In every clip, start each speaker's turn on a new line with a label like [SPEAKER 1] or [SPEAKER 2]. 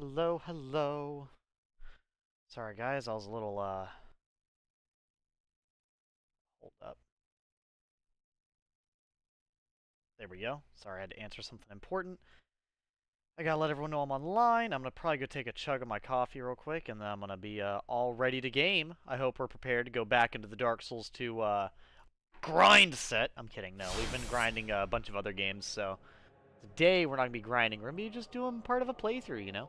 [SPEAKER 1] Hello, hello. Sorry, guys, I was a little, uh... Hold up. There we go. Sorry, I had to answer something important. I gotta let everyone know I'm online. I'm gonna probably go take a chug of my coffee real quick, and then I'm gonna be, uh, all ready to game. I hope we're prepared to go back into the Dark Souls 2, uh, grind set. I'm kidding, no. We've been grinding a bunch of other games, so... Today, we're not gonna be grinding. We're gonna be just doing part of a playthrough, you know?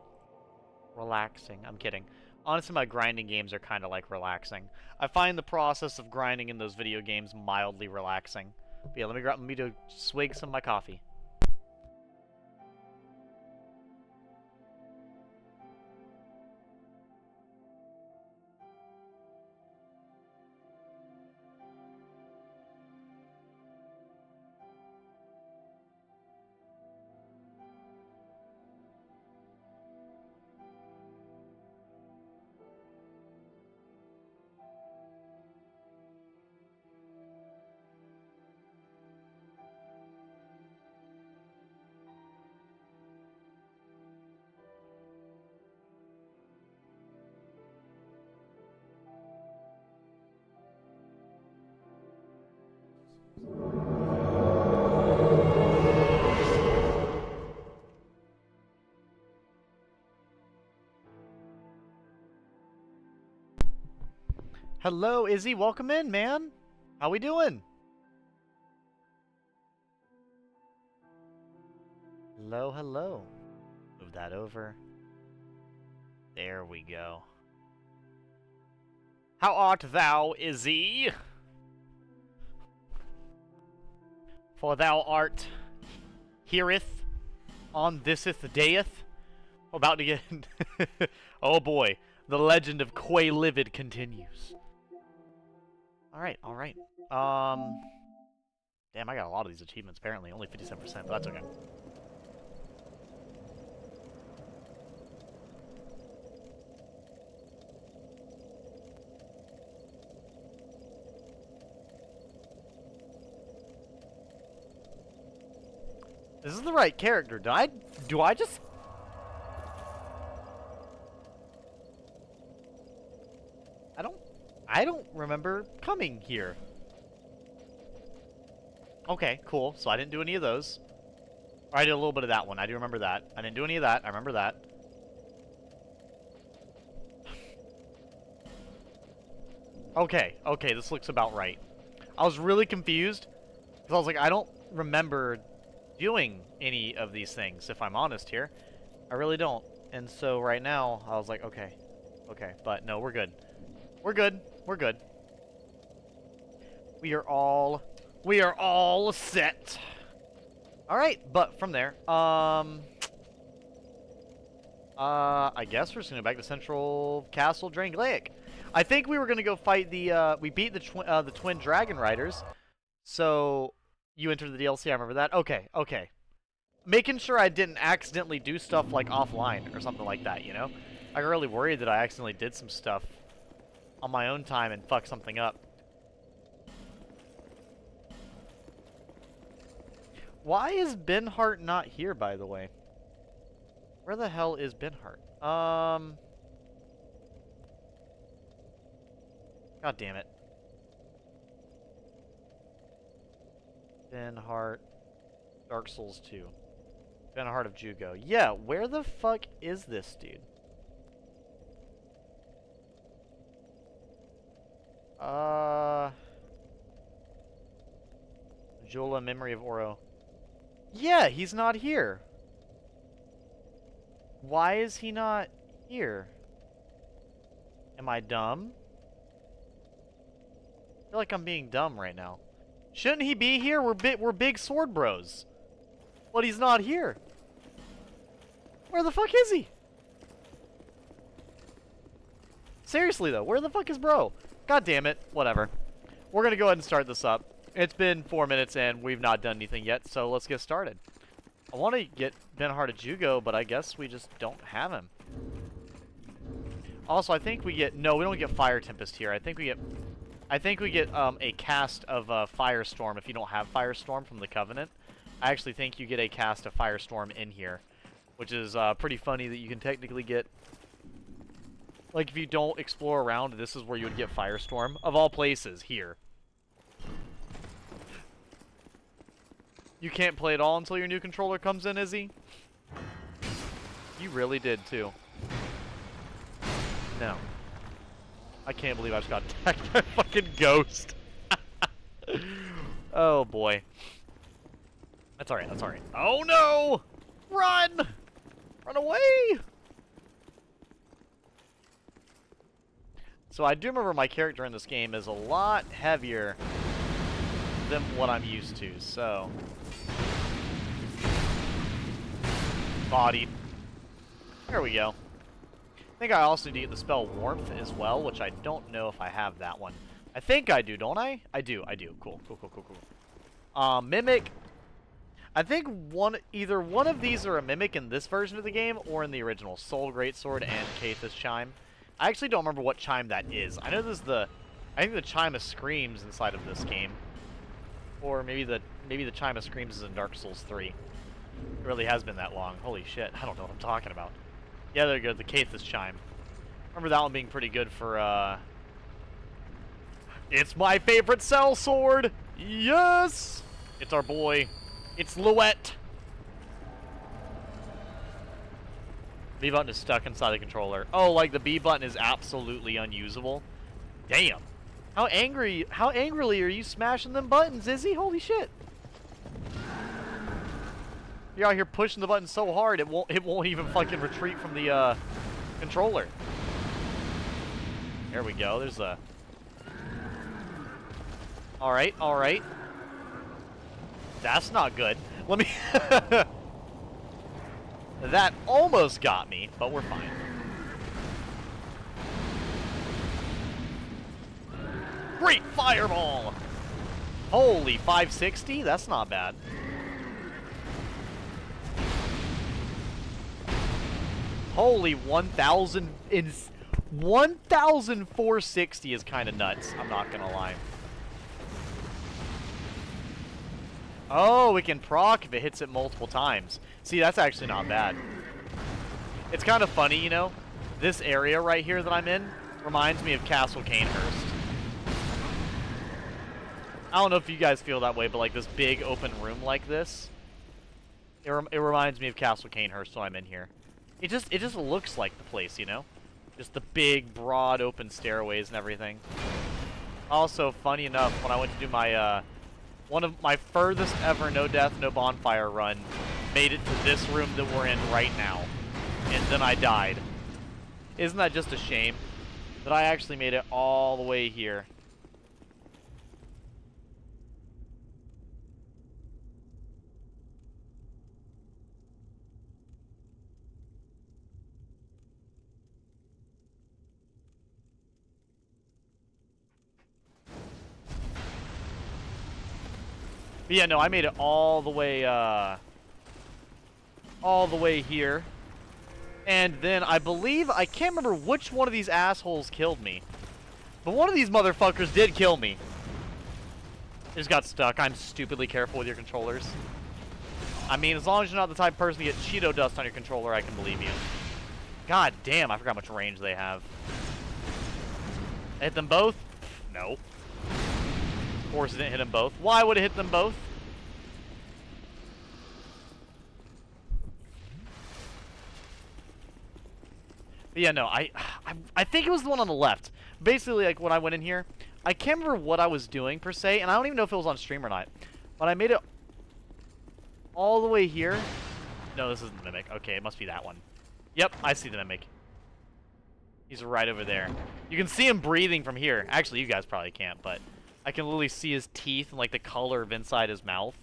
[SPEAKER 1] Relaxing. I'm kidding. Honestly, my grinding games are kind of like relaxing. I find the process of grinding in those video games mildly relaxing. But yeah, let me grab me to swig some of my coffee. Hello, Izzy. Welcome in, man. How we doing? Hello, hello. Move that over. There we go. How art thou, Izzy? For thou art heareth on thiseth dayeth. About to get... oh boy, the legend of Quay Livid continues. Alright, alright. Um... Damn, I got a lot of these achievements, apparently. Only 57%, but that's okay. This is the right character. Do I, do I just... I don't remember coming here. Okay, cool. So I didn't do any of those. Or I did a little bit of that one. I do remember that. I didn't do any of that. I remember that. okay, okay, this looks about right. I was really confused. Because I was like, I don't remember doing any of these things, if I'm honest here. I really don't. And so right now, I was like, okay, okay. But no, we're good. We're good. We're good. We are all... We are all set. Alright, but from there, um... Uh, I guess we're just gonna go back to Central Castle Drangleic. I think we were gonna go fight the, uh, we beat the, twi uh, the Twin Dragon Riders. So, you entered the DLC, I remember that. Okay, okay. Making sure I didn't accidentally do stuff, like, offline or something like that, you know? I really worried that I accidentally did some stuff on my own time and fuck something up. Why is Benhart not here, by the way? Where the hell is Benhart? Um... God damn it. Benhart. Dark Souls 2. Benhart of Jugo. Yeah, where the fuck is this dude? Uh... Jola, Memory of Orro. Yeah, he's not here. Why is he not here? Am I dumb? I feel like I'm being dumb right now. Shouldn't he be here? We're bit we're big sword bros. But he's not here. Where the fuck is he? Seriously though, where the fuck is bro? God damn it. Whatever. We're going to go ahead and start this up. It's been four minutes and we've not done anything yet, so let's get started. I want to get Benhart of Jugo, but I guess we just don't have him. Also, I think we get... No, we don't get Fire Tempest here. I think we get... I think we get um, a cast of uh, Firestorm if you don't have Firestorm from the Covenant. I actually think you get a cast of Firestorm in here, which is uh, pretty funny that you can technically get. Like, if you don't explore around, this is where you would get Firestorm. Of all places, here. You can't play it all until your new controller comes in, he? You really did, too. No. I can't believe I just got attacked by a fucking ghost. oh, boy. That's alright, that's alright. Oh, no! Run! Run away! So I do remember my character in this game is a lot heavier than what I'm used to, so... Bodied. There we go. I think I also need the spell Warmth as well, which I don't know if I have that one. I think I do, don't I? I do, I do. Cool, cool, cool, cool, cool. Um, Mimic. I think one, either one of these are a Mimic in this version of the game, or in the original. Soul Greatsword and Caith's Chime. I actually don't remember what chime that is. I know this is the... I think the Chime of Screams inside of this game. Or maybe the maybe the Chime of Screams is in Dark Souls 3. It really has been that long. Holy shit, I don't know what I'm talking about. Yeah, there you go, the Caith's Chime. Remember that one being pretty good for, uh... It's my favorite cell sword! Yes! It's our boy. It's Luet. B button is stuck inside the controller. Oh, like the B button is absolutely unusable? Damn. How angry, how angrily are you smashing them buttons, Izzy? Holy shit. You're out here pushing the button so hard it won't it won't even fucking retreat from the uh, controller. There we go. There's a All right, all right. That's not good. Let me That almost got me, but we're fine. Great fireball! Holy, 560? That's not bad. Holy, 1,000 in 1,460 is kind of nuts. I'm not gonna lie. Oh, we can proc if it hits it multiple times. See, that's actually not bad. It's kind of funny, you know? This area right here that I'm in reminds me of Castle Cainhurst. I don't know if you guys feel that way, but like this big open room like this, it, rem it reminds me of Castle Cainhurst so I'm in here. It just it just looks like the place, you know? Just the big, broad, open stairways and everything. Also, funny enough, when I went to do my uh, one of my furthest ever no death, no bonfire run made it to this room that we're in right now. And then I died. Isn't that just a shame? That I actually made it all the way here. But yeah, no, I made it all the way, uh, all the way here. And then I believe, I can't remember which one of these assholes killed me. But one of these motherfuckers did kill me. just got stuck. I'm stupidly careful with your controllers. I mean, as long as you're not the type of person to get Cheeto dust on your controller, I can believe you. God damn, I forgot how much range they have. I hit them both? No. Of course it didn't hit them both. Why would it hit them both? But yeah, no, I, I, I think it was the one on the left. Basically, like, when I went in here, I can't remember what I was doing, per se, and I don't even know if it was on stream or not. But I made it all the way here. No, this isn't the Mimic. Okay, it must be that one. Yep, I see the Mimic. He's right over there. You can see him breathing from here. Actually, you guys probably can't, but... I can literally see his teeth and like the color of inside his mouth.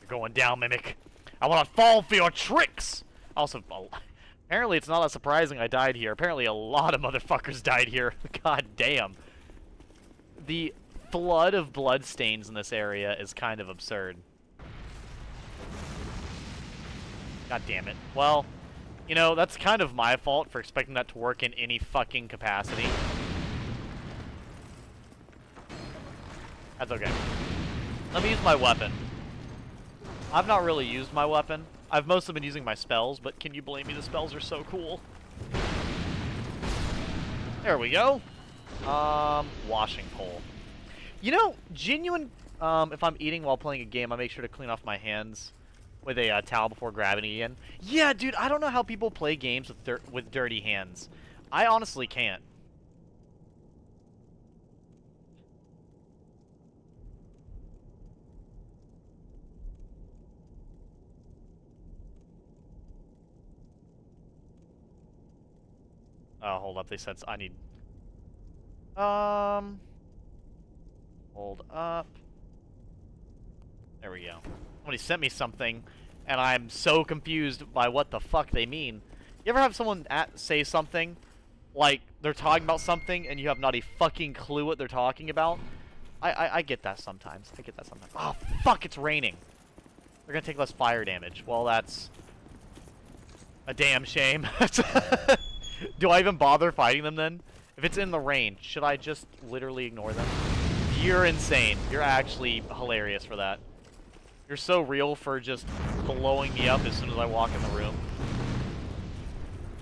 [SPEAKER 1] You're going down, Mimic. I want to fall for your tricks! Also, apparently it's not that surprising I died here. Apparently a lot of motherfuckers died here. God damn. The flood of bloodstains in this area is kind of absurd. God damn it. Well, you know, that's kind of my fault for expecting that to work in any fucking capacity. That's okay. Let me use my weapon. I've not really used my weapon. I've mostly been using my spells, but can you blame me? The spells are so cool. There we go. Um, washing pole. You know, genuine, um, if I'm eating while playing a game, I make sure to clean off my hands with a uh, towel before grabbing it again. Yeah, dude, I don't know how people play games with, with dirty hands. I honestly can't. Oh, hold up. They said I need... Um... Hold up. There we go. Somebody sent me something, and I'm so confused by what the fuck they mean. You ever have someone at, say something, like, they're talking about something, and you have not a fucking clue what they're talking about? I, I, I get that sometimes. I get that sometimes. Oh, fuck, it's raining. They're gonna take less fire damage. Well, that's... A damn shame. Do I even bother fighting them then? If it's in the rain, should I just literally ignore them? You're insane. You're actually hilarious for that. You're so real for just blowing me up as soon as I walk in the room.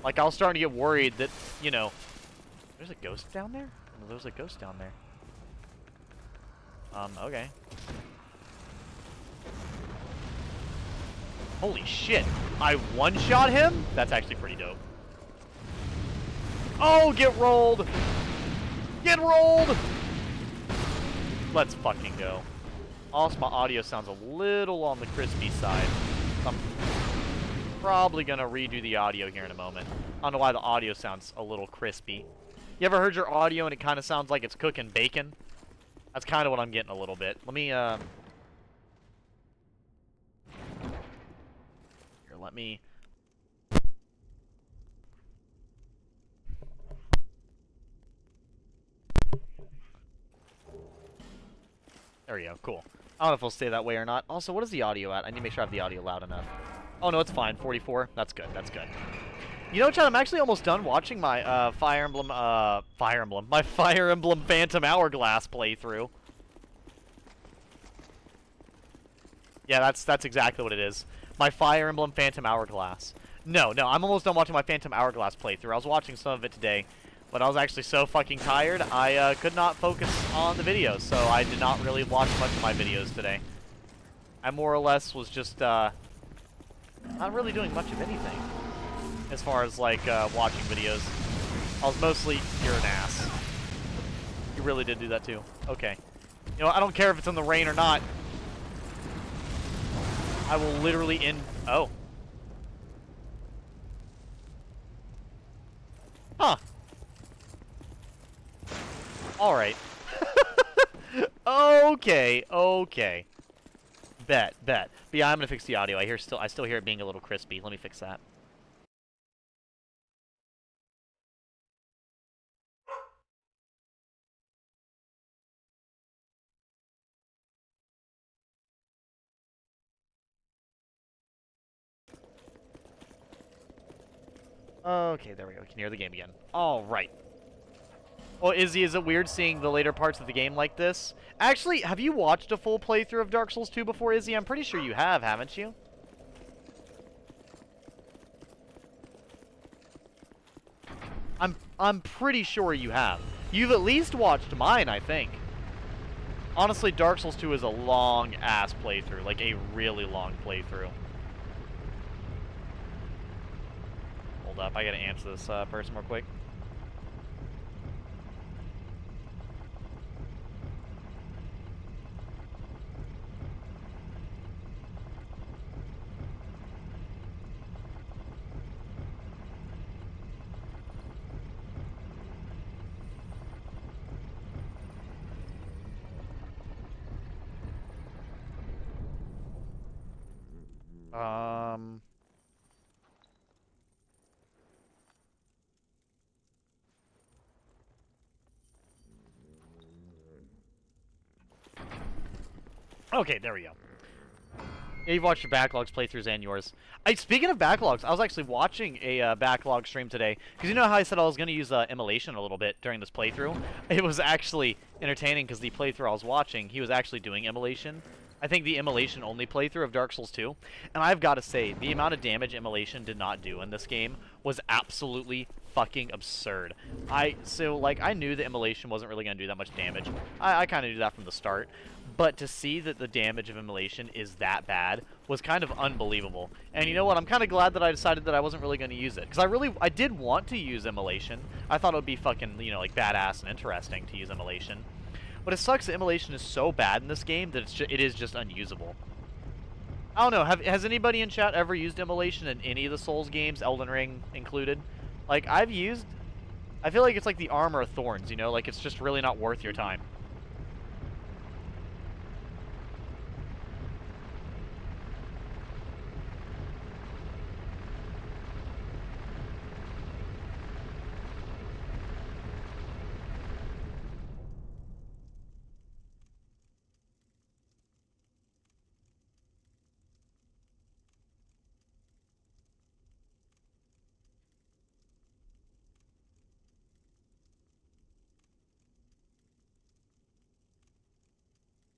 [SPEAKER 1] Like, I was starting to get worried that, you know... There's a ghost down there? There's a ghost down there. Um, okay. Holy shit. I one-shot him? That's actually pretty dope. Oh, get rolled! Get rolled! Let's fucking go. Also, my audio sounds a little on the crispy side. I'm probably gonna redo the audio here in a moment. I don't know why the audio sounds a little crispy. You ever heard your audio and it kind of sounds like it's cooking bacon? That's kind of what I'm getting a little bit. Let me, uh... Here, let me... There we go, cool. I don't know if it'll stay that way or not. Also, what is the audio at? I need to make sure I have the audio loud enough. Oh, no, it's fine. 44. That's good. That's good. You know, Chad, I'm actually almost done watching my uh, Fire Emblem, uh, Fire Emblem, my Fire Emblem Phantom Hourglass playthrough. Yeah, that's that's exactly what it is. My Fire Emblem Phantom Hourglass. No, no, I'm almost done watching my Phantom Hourglass playthrough. I was watching some of it today. But I was actually so fucking tired, I uh, could not focus on the videos, so I did not really watch much of my videos today. I more or less was just, uh, not really doing much of anything. As far as, like, uh, watching videos. I was mostly, you're an ass. You really did do that too. Okay. You know, I don't care if it's in the rain or not. I will literally in... Oh. Huh. Alright. okay, okay. Bet, bet. But yeah, I'm gonna fix the audio. I hear still I still hear it being a little crispy. Let me fix that. Okay, there we go. We can hear the game again. All right. Well, Izzy, is it weird seeing the later parts of the game like this? Actually, have you watched a full playthrough of Dark Souls 2 before, Izzy? I'm pretty sure you have, haven't you? I'm I'm pretty sure you have. You've at least watched mine, I think. Honestly, Dark Souls 2 is a long-ass playthrough. Like, a really long playthrough. Hold up, I gotta answer this uh, person real quick. Okay, there we go. Yeah, you've watched your backlogs playthroughs and yours. I, speaking of backlogs, I was actually watching a uh, backlog stream today. Because you know how I said I was going to use uh, immolation a little bit during this playthrough? It was actually entertaining because the playthrough I was watching, he was actually doing immolation. I think the Immolation only playthrough of Dark Souls 2, and I've got to say, the amount of damage Immolation did not do in this game was absolutely fucking absurd. I, so, like, I knew the Immolation wasn't really going to do that much damage. I, I kind of knew that from the start, but to see that the damage of Immolation is that bad was kind of unbelievable. And you know what, I'm kind of glad that I decided that I wasn't really going to use it, because I really, I did want to use Immolation. I thought it would be fucking, you know, like, badass and interesting to use Immolation. But it sucks that Immolation is so bad in this game that it's it is just unusable. I don't know, have, has anybody in chat ever used Immolation in any of the Souls games, Elden Ring included? Like, I've used... I feel like it's like the Armor of Thorns, you know? Like, it's just really not worth your time.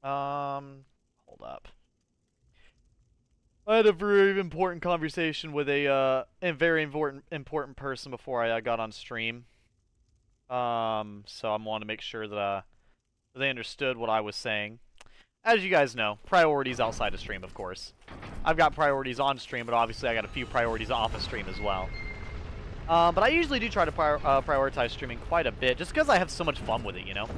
[SPEAKER 1] Um, hold up. I had a very important conversation with a uh, a very important important person before I uh, got on stream. Um, so I wanted to make sure that uh, they understood what I was saying. As you guys know, priorities outside of stream, of course. I've got priorities on stream, but obviously I got a few priorities off of stream as well. Um, but I usually do try to prior uh, prioritize streaming quite a bit, just because I have so much fun with it, you know.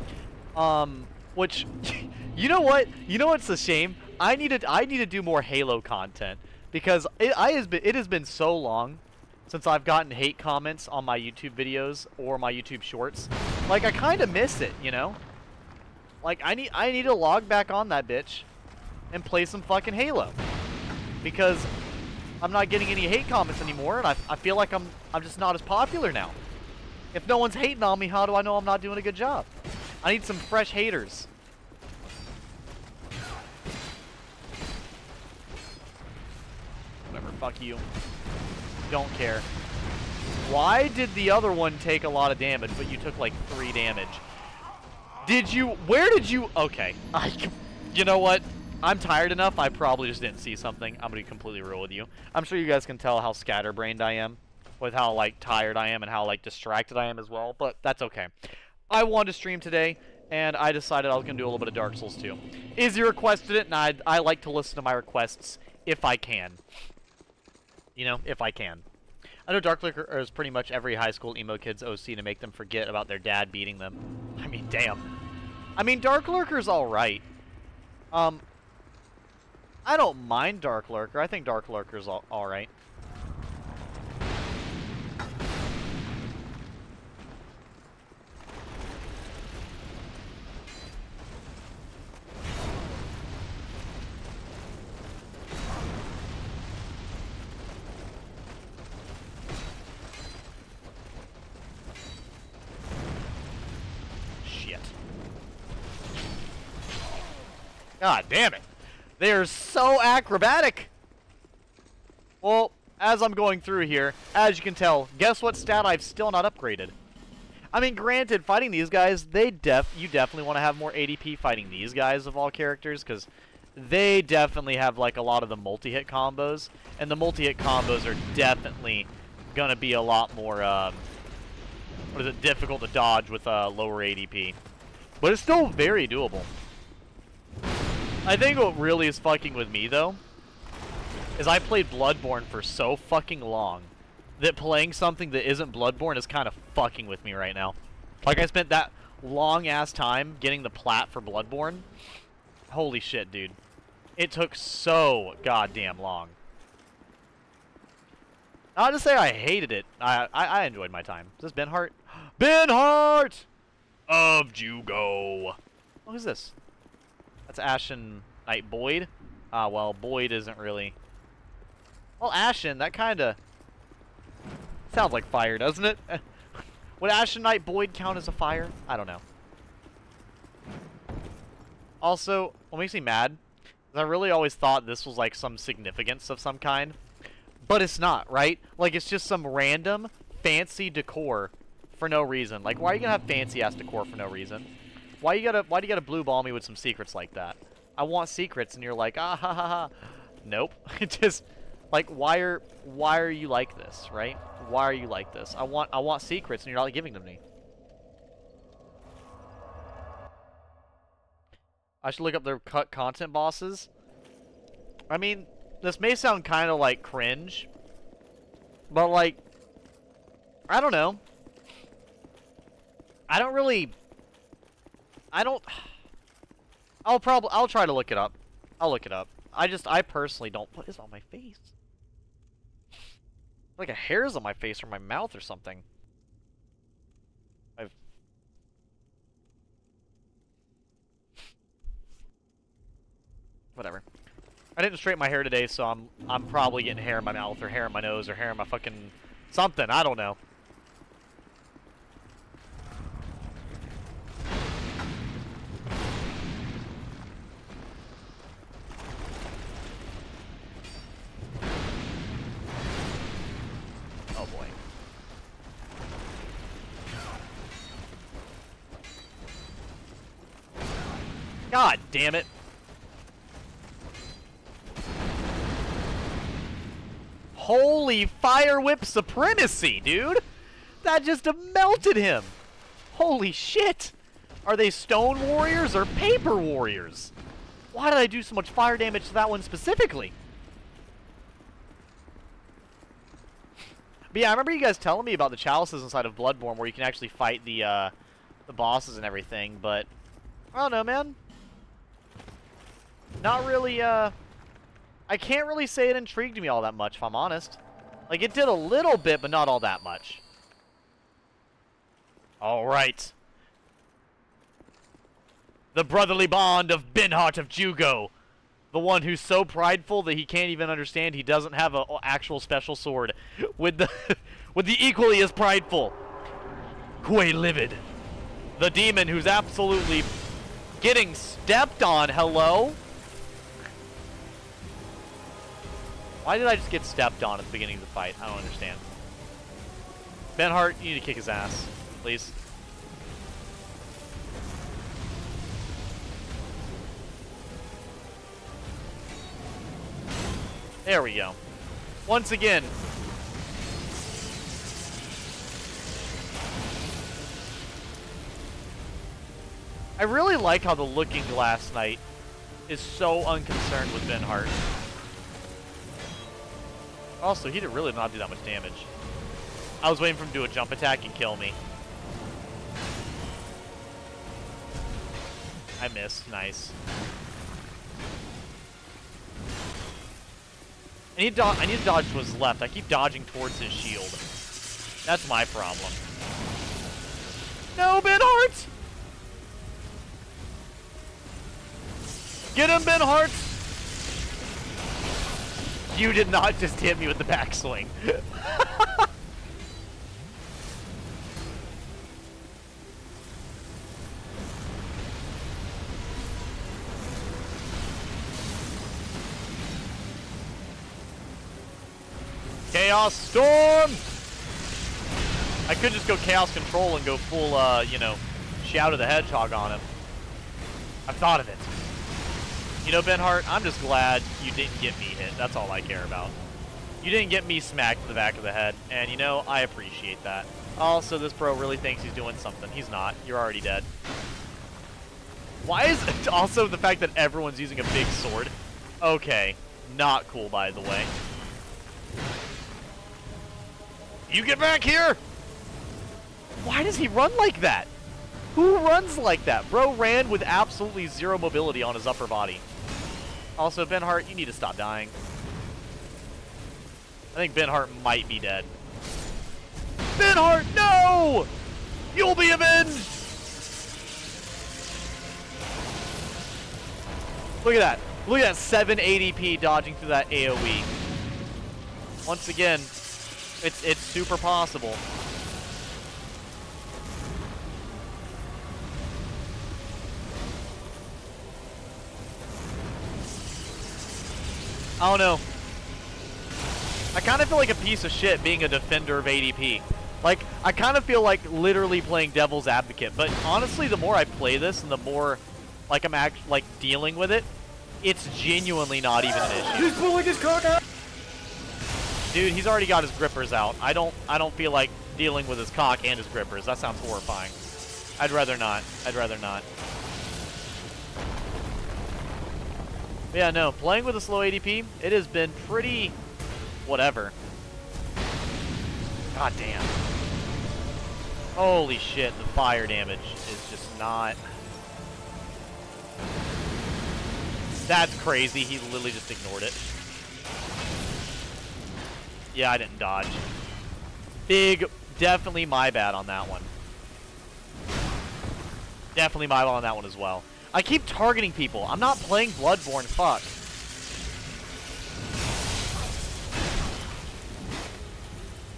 [SPEAKER 1] Um, which, you know what? You know what's a shame? I need to I need to do more Halo content because it I has been it has been so long since I've gotten hate comments on my YouTube videos or my YouTube shorts. Like I kind of miss it, you know? Like I need I need to log back on that bitch and play some fucking Halo because I'm not getting any hate comments anymore and I I feel like I'm I'm just not as popular now. If no one's hating on me, how do I know I'm not doing a good job? I need some fresh haters. Whatever, fuck you. Don't care. Why did the other one take a lot of damage, but you took like three damage? Did you, where did you, okay. I, you know what? I'm tired enough, I probably just didn't see something. I'm gonna be completely real with you. I'm sure you guys can tell how scatterbrained I am with how like tired I am and how like distracted I am as well, but that's okay. I wanted to stream today, and I decided I was going to do a little bit of Dark Souls 2. Izzy requested it, and I, I like to listen to my requests if I can. You know, if I can. I know Dark Lurker is pretty much every high school emo kid's OC to make them forget about their dad beating them. I mean, damn. I mean, Dark Lurker's alright. Um, I don't mind Dark Lurker. I think Dark Lurker's alright. God damn it. They're so acrobatic. Well, as I'm going through here, as you can tell, guess what stat I've still not upgraded? I mean, granted, fighting these guys, they def you definitely want to have more ADP fighting these guys of all characters, because they definitely have, like, a lot of the multi-hit combos, and the multi-hit combos are definitely going to be a lot more, um, what is it, difficult to dodge with uh, lower ADP. But it's still very doable. I think what really is fucking with me, though, is I played Bloodborne for so fucking long that playing something that isn't Bloodborne is kind of fucking with me right now. Like, I spent that long-ass time getting the plat for Bloodborne. Holy shit, dude. It took so goddamn long. Not to say I hated it. I, I, I enjoyed my time. Is this Benhart? Benhart! Of Jugo. What is this? That's Ashen Knight Boyd. Ah, well, Boyd isn't really... Well, Ashen, that kind of... Sounds like fire, doesn't it? Would Ashen Knight Boyd count as a fire? I don't know. Also, what makes me mad I really always thought this was like some significance of some kind. But it's not, right? Like, it's just some random fancy decor for no reason. Like, why are you gonna have fancy-ass decor for no reason? Why you gotta why do you gotta blue ball me with some secrets like that? I want secrets, and you're like, ah ha ha ha. Nope. Just like why are why are you like this, right? Why are you like this? I want I want secrets, and you're not giving them to me. I should look up their cut content bosses. I mean, this may sound kind of like cringe, but like, I don't know. I don't really. I don't. I'll probably. I'll try to look it up. I'll look it up. I just. I personally don't. What is on my face? Like a hair's on my face or my mouth or something. I've. Whatever. I didn't straighten my hair today, so I'm I'm probably getting hair in my mouth or hair in my nose or hair in my fucking something. I don't know. Oh boy. God damn it. Holy fire whip supremacy, dude! That just melted him! Holy shit! Are they stone warriors or paper warriors? Why did I do so much fire damage to that one specifically? But yeah, I remember you guys telling me about the chalices inside of Bloodborne where you can actually fight the, uh, the bosses and everything, but... I don't know, man. Not really, uh... I can't really say it intrigued me all that much, if I'm honest. Like, it did a little bit, but not all that much. Alright. The brotherly bond of Benhart of Jugo. The one who's so prideful that he can't even understand he doesn't have an actual special sword. With the, with the equally as prideful. Quay Livid. The demon who's absolutely getting stepped on, hello? Why did I just get stepped on at the beginning of the fight? I don't understand. Benhart, you need to kick his ass, please. There we go. Once again. I really like how the Looking Glass Knight is so unconcerned with Benhart. Also, he did really not do that much damage. I was waiting for him to do a jump attack and kill me. I missed. Nice. I need, I need to dodge to his left. I keep dodging towards his shield. That's my problem. No, Benhart! Get him, Benhart! You did not just hit me with the backswing. Chaos Storm! I could just go Chaos Control and go full, uh, you know, Shadow the Hedgehog on him. I've thought of it. You know, Benhart, I'm just glad you didn't get me hit. That's all I care about. You didn't get me smacked in the back of the head, and you know, I appreciate that. Also, this bro really thinks he's doing something. He's not. You're already dead. Why is it also the fact that everyone's using a big sword? Okay. Not cool, by the way. You get back here! Why does he run like that? Who runs like that? Bro ran with absolutely zero mobility on his upper body. Also, Benhart, you need to stop dying. I think Benhart might be dead. Benhart, no! You'll be avenged! Look at that. Look at that 7 ADP dodging through that AoE. Once again, it's it's super possible. I don't know. I kind of feel like a piece of shit being a defender of ADP. Like, I kind of feel like literally playing devil's advocate. But honestly, the more I play this and the more, like, I'm act like dealing with it, It's genuinely not even an issue.
[SPEAKER 2] He's pulling his cock out.
[SPEAKER 1] Dude, he's already got his grippers out. I don't I don't feel like dealing with his cock and his grippers. That sounds horrifying. I'd rather not. I'd rather not. Yeah, no, playing with a slow ADP, it has been pretty whatever. God damn. Holy shit, the fire damage is just not... That's crazy, he literally just ignored it. Yeah, I didn't dodge. Big, definitely my bad on that one. Definitely my bad on that one as well. I keep targeting people. I'm not playing Bloodborne, fuck.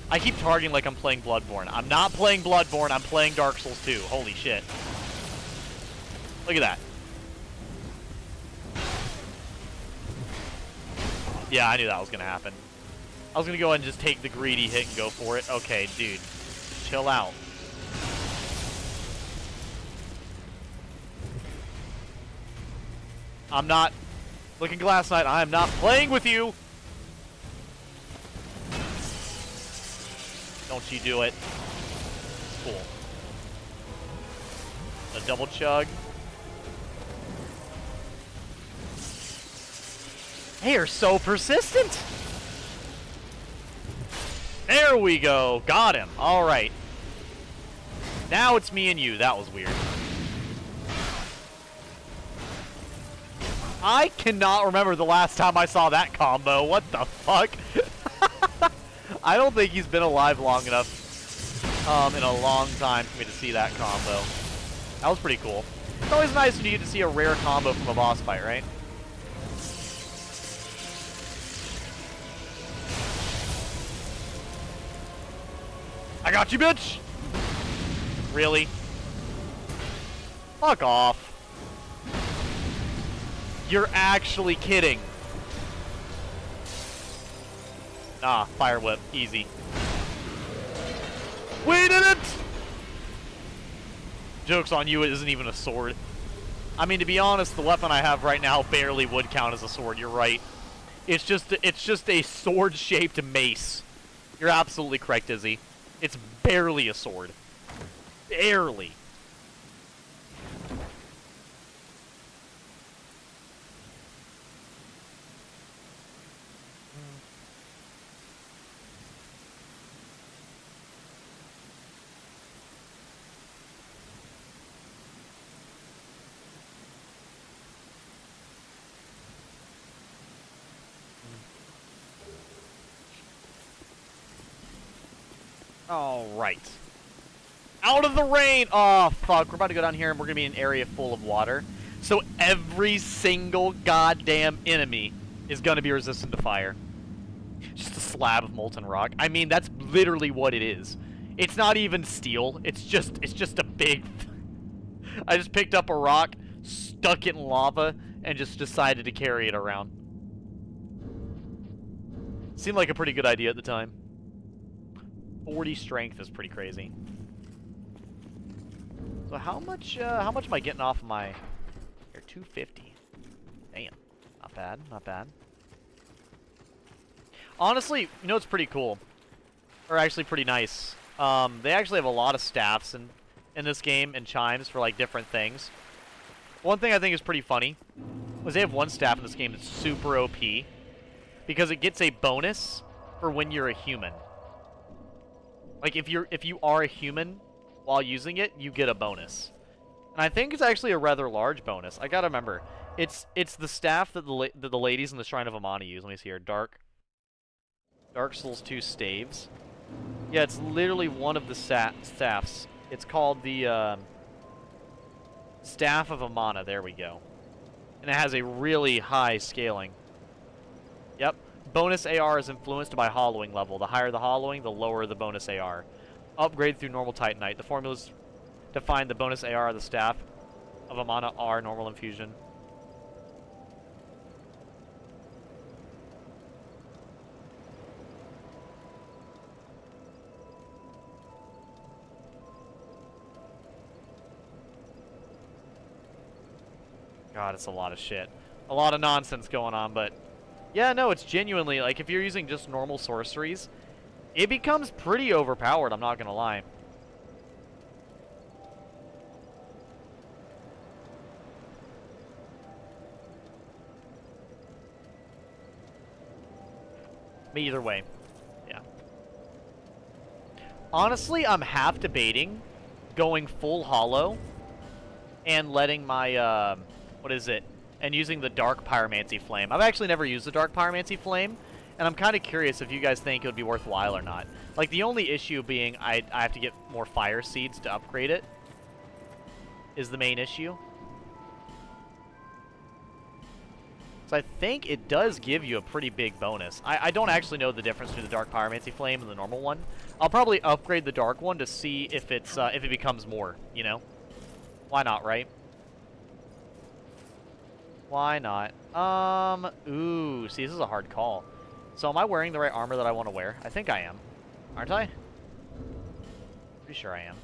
[SPEAKER 1] I keep targeting like I'm playing Bloodborne. I'm not playing Bloodborne, I'm playing Dark Souls 2. Holy shit. Look at that. Yeah, I knew that was to happen. I was to go ahead and just take the greedy hit and go for it. Okay, dude. Chill out. I'm not... Looking Glass Knight, I am not playing with you! Don't you do it. Cool. A double chug. They are so persistent! There we go. Got him. All right. Now it's me and you. That was weird. I cannot remember the last time I saw that combo. What the fuck? I don't think he's been alive long enough um, in a long time for me to see that combo. That was pretty cool. It's always nice when you get to see a rare combo from a boss fight, right? I got you, bitch! Really? Fuck off. You're actually kidding. Ah, fire whip. Easy. We did it! Joke's on you, it isn't even a sword. I mean, to be honest, the weapon I have right now barely would count as a sword. You're right. It's just it's just a sword-shaped mace. You're absolutely correct, Izzy. It's barely a sword. Barely. Alright. Out of the rain! Oh, fuck. We're about to go down here and we're going to be in an area full of water. So every single goddamn enemy is going to be resistant to fire. Just a slab of molten rock. I mean, that's literally what it is. It's not even steel. It's just, it's just a big... I just picked up a rock, stuck it in lava, and just decided to carry it around. Seemed like a pretty good idea at the time. 40 strength is pretty crazy. So how much, uh, how much am I getting off of my... Here, 250. Damn. Not bad, not bad. Honestly, you know it's pretty cool. Or actually pretty nice. Um, they actually have a lot of staffs in, in this game and chimes for, like, different things. One thing I think is pretty funny was they have one staff in this game that's super OP because it gets a bonus for when you're a human. Like if you're if you are a human while using it, you get a bonus. And I think it's actually a rather large bonus. I gotta remember, it's it's the staff that the that the ladies in the Shrine of Amana use. Let me see here, Dark Dark Souls 2 staves. Yeah, it's literally one of the staffs. It's called the uh, Staff of Amana. There we go. And it has a really high scaling. Bonus AR is influenced by hollowing level. The higher the hollowing, the lower the bonus AR. Upgrade through normal Titanite. The formulas define the bonus AR of the staff of Amana are normal infusion. God, it's a lot of shit. a lot of nonsense going on, but yeah, no, it's genuinely, like, if you're using just normal sorceries, it becomes pretty overpowered, I'm not gonna lie. But either way, yeah. Honestly, I'm half debating going full hollow and letting my, uh, what is it, and using the Dark Pyromancy Flame. I've actually never used the Dark Pyromancy Flame, and I'm kind of curious if you guys think it would be worthwhile or not. Like, the only issue being I, I have to get more Fire Seeds to upgrade it is the main issue. So I think it does give you a pretty big bonus. I, I don't actually know the difference between the Dark Pyromancy Flame and the normal one. I'll probably upgrade the Dark one to see if it's uh, if it becomes more, you know? Why not, right? Why not? Um, ooh, see, this is a hard call. So am I wearing the right armor that I want to wear? I think I am. Aren't I? Pretty sure I am.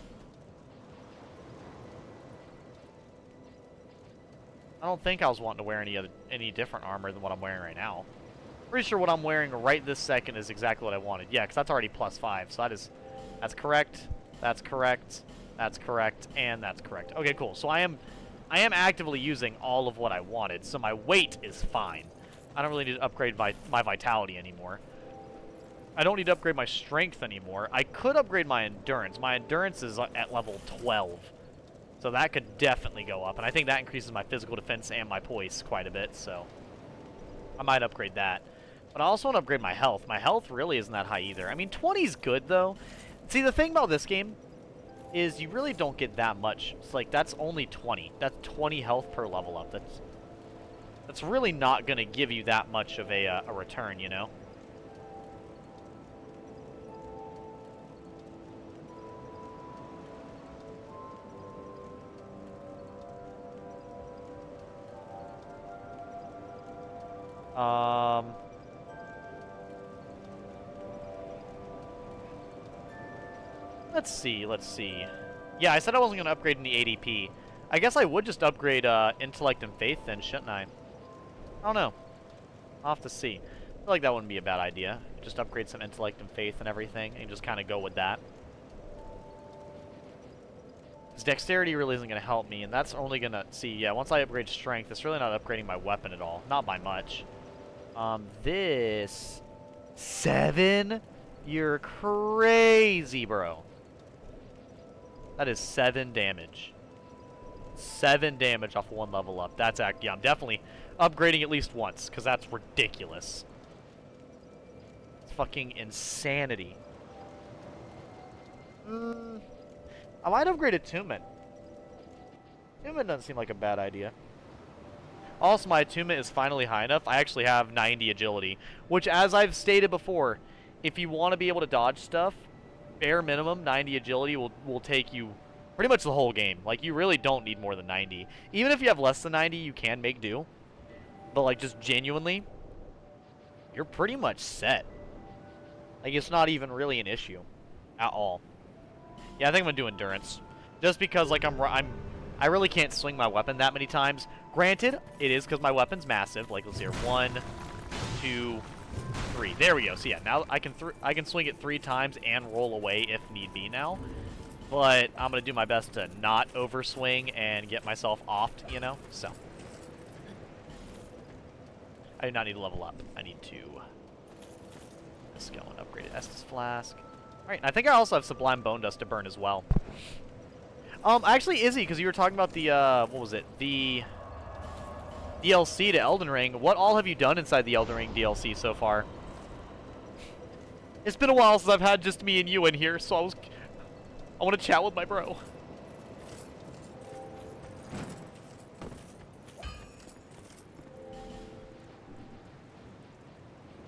[SPEAKER 1] I don't think I was wanting to wear any other any different armor than what I'm wearing right now. Pretty sure what I'm wearing right this second is exactly what I wanted. Yeah, because that's already plus five. So that is, that's correct. That's correct. That's correct. And that's correct. Okay, cool. So I am, I am actively using all of what I wanted. So my weight is fine. I don't really need to upgrade my, my vitality anymore. I don't need to upgrade my strength anymore. I could upgrade my endurance. My endurance is uh, at level 12. So that could definitely go up. And I think that increases my physical defense and my poise quite a bit, so... I might upgrade that. But I also want to upgrade my health. My health really isn't that high either. I mean, 20 is good, though. See, the thing about this game is you really don't get that much. It's like, that's only 20. That's 20 health per level up. That's that's really not going to give you that much of a, uh, a return, you know? Um... Let's see, let's see. Yeah, I said I wasn't going to upgrade any ADP. I guess I would just upgrade uh, Intellect and Faith then, shouldn't I? I don't know. I'll have to see. I feel like that wouldn't be a bad idea. Just upgrade some Intellect and Faith and everything, and just kind of go with that. Because Dexterity really isn't going to help me, and that's only going to... See, yeah, once I upgrade Strength, it's really not upgrading my weapon at all. Not by much. Um, this... Seven? You're crazy, bro. That is seven damage. Seven damage off one level up. That's act. Yeah, I'm definitely upgrading at least once, because that's ridiculous. It's fucking insanity. Mm, I might upgrade Attunement. Attunement doesn't seem like a bad idea. Also, my attunement is finally high enough. I actually have 90 agility, which, as I've stated before, if you want to be able to dodge stuff, bare minimum 90 agility will, will take you pretty much the whole game. Like, you really don't need more than 90. Even if you have less than 90, you can make do. But, like, just genuinely, you're pretty much set. Like, it's not even really an issue at all. Yeah, I think I'm going to do endurance. Just because, like, I'm, I'm I really can't swing my weapon that many times. Granted, it is because my weapon's massive. Like, let's see here. One, two, three. There we go. So yeah, now I can I can swing it three times and roll away if need be now. But I'm gonna do my best to not overswing and get myself offed, you know. So I do not need to level up. I need to go and upgrade. Estus flask. All right, I think I also have Sublime Bone Dust to burn as well. Um, actually, Izzy, because you were talking about the, uh, what was it? The DLC to Elden Ring. What all have you done inside the Elden Ring DLC so far? It's been a while since I've had just me and you in here, so I was... I want to chat with my bro.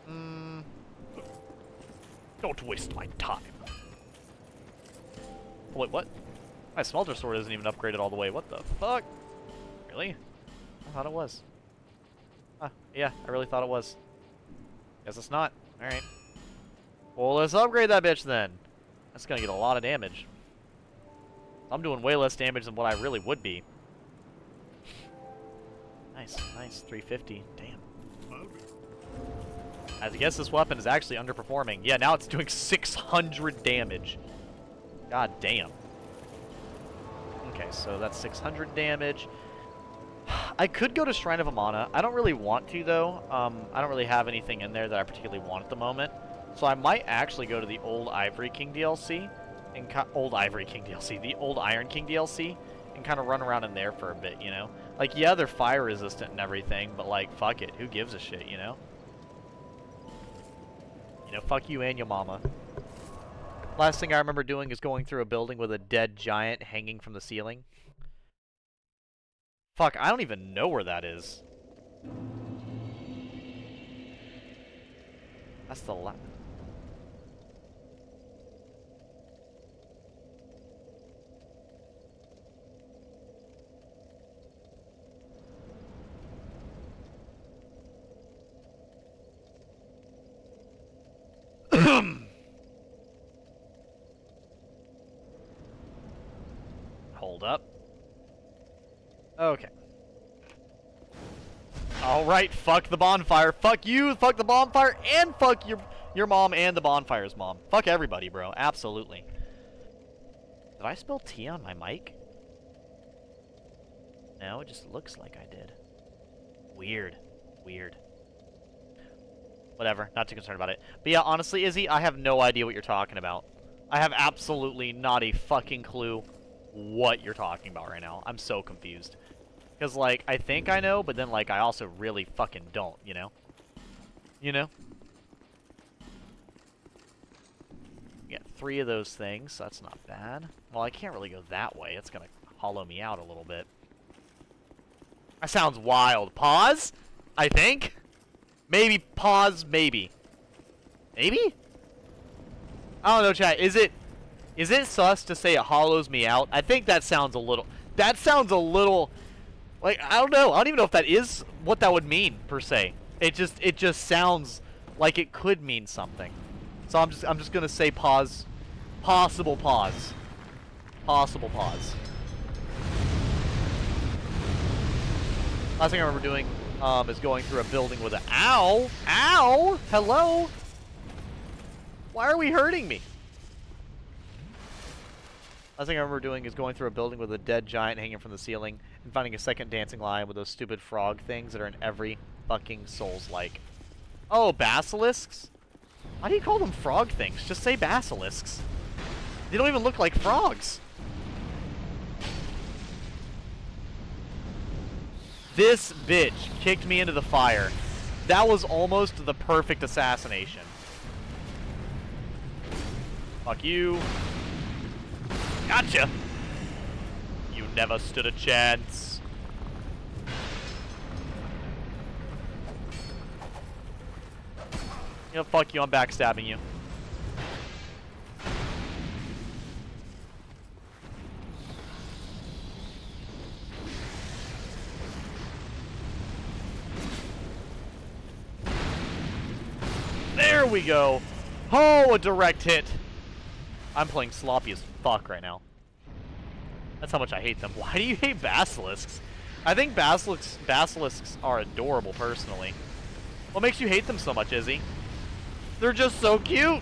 [SPEAKER 1] Mm. Don't waste my time. Wait, what? My smelter sword isn't even upgraded all the way. What the fuck? Really? Thought it was. Huh, yeah, I really thought it was. Guess it's not. Alright. Well, let's upgrade that bitch then. That's gonna get a lot of damage. I'm doing way less damage than what I really would be. Nice, nice. 350. Damn. I guess this weapon is actually underperforming. Yeah, now it's doing 600 damage. God damn. Okay, so that's 600 damage. I could go to Shrine of Amana. I don't really want to, though. Um, I don't really have anything in there that I particularly want at the moment. So I might actually go to the old Ivory King DLC. and Old Ivory King DLC. The old Iron King DLC. And kind of run around in there for a bit, you know? Like, yeah, they're fire resistant and everything, but, like, fuck it. Who gives a shit, you know? You know, fuck you and your mama. Last thing I remember doing is going through a building with a dead giant hanging from the ceiling. Fuck, I don't even know where that is. That's the last... Hold up. Okay. Alright, fuck the bonfire. Fuck you, fuck the bonfire, and fuck your your mom and the bonfire's mom. Fuck everybody, bro. Absolutely. Did I spill tea on my mic? No, it just looks like I did. Weird. Weird. Whatever, not too concerned about it. But yeah, honestly, Izzy, I have no idea what you're talking about. I have absolutely not a fucking clue what you're talking about right now. I'm so confused. Because, like, I think I know, but then, like, I also really fucking don't, you know? You know? Get three of those things, so that's not bad. Well, I can't really go that way. It's gonna hollow me out a little bit. That sounds wild. Pause? I think? Maybe pause, maybe. Maybe? Oh, I don't know, chat. Is it is it sus to say it hollows me out? I think that sounds a little that sounds a little like I don't know. I don't even know if that is what that would mean per se. It just it just sounds like it could mean something. So I'm just I'm just gonna say pause possible pause. Possible pause. Last thing I remember doing um, is going through a building with a ow, ow, hello. Why are we hurting me? Last thing I remember doing is going through a building with a dead giant hanging from the ceiling and finding a second dancing lion with those stupid frog things that are in every fucking Souls-like. Oh, basilisks? Why do you call them frog things? Just say basilisks. They don't even look like frogs. This bitch kicked me into the fire. That was almost the perfect assassination. Fuck you. Gotcha! You never stood a chance. You know, fuck you, I'm backstabbing you. There we go. Oh, a direct hit. I'm playing sloppy as fuck right now. That's how much I hate them. Why do you hate basilisks? I think basilisks, basilisks are adorable, personally. What makes you hate them so much, Izzy? They're just so cute!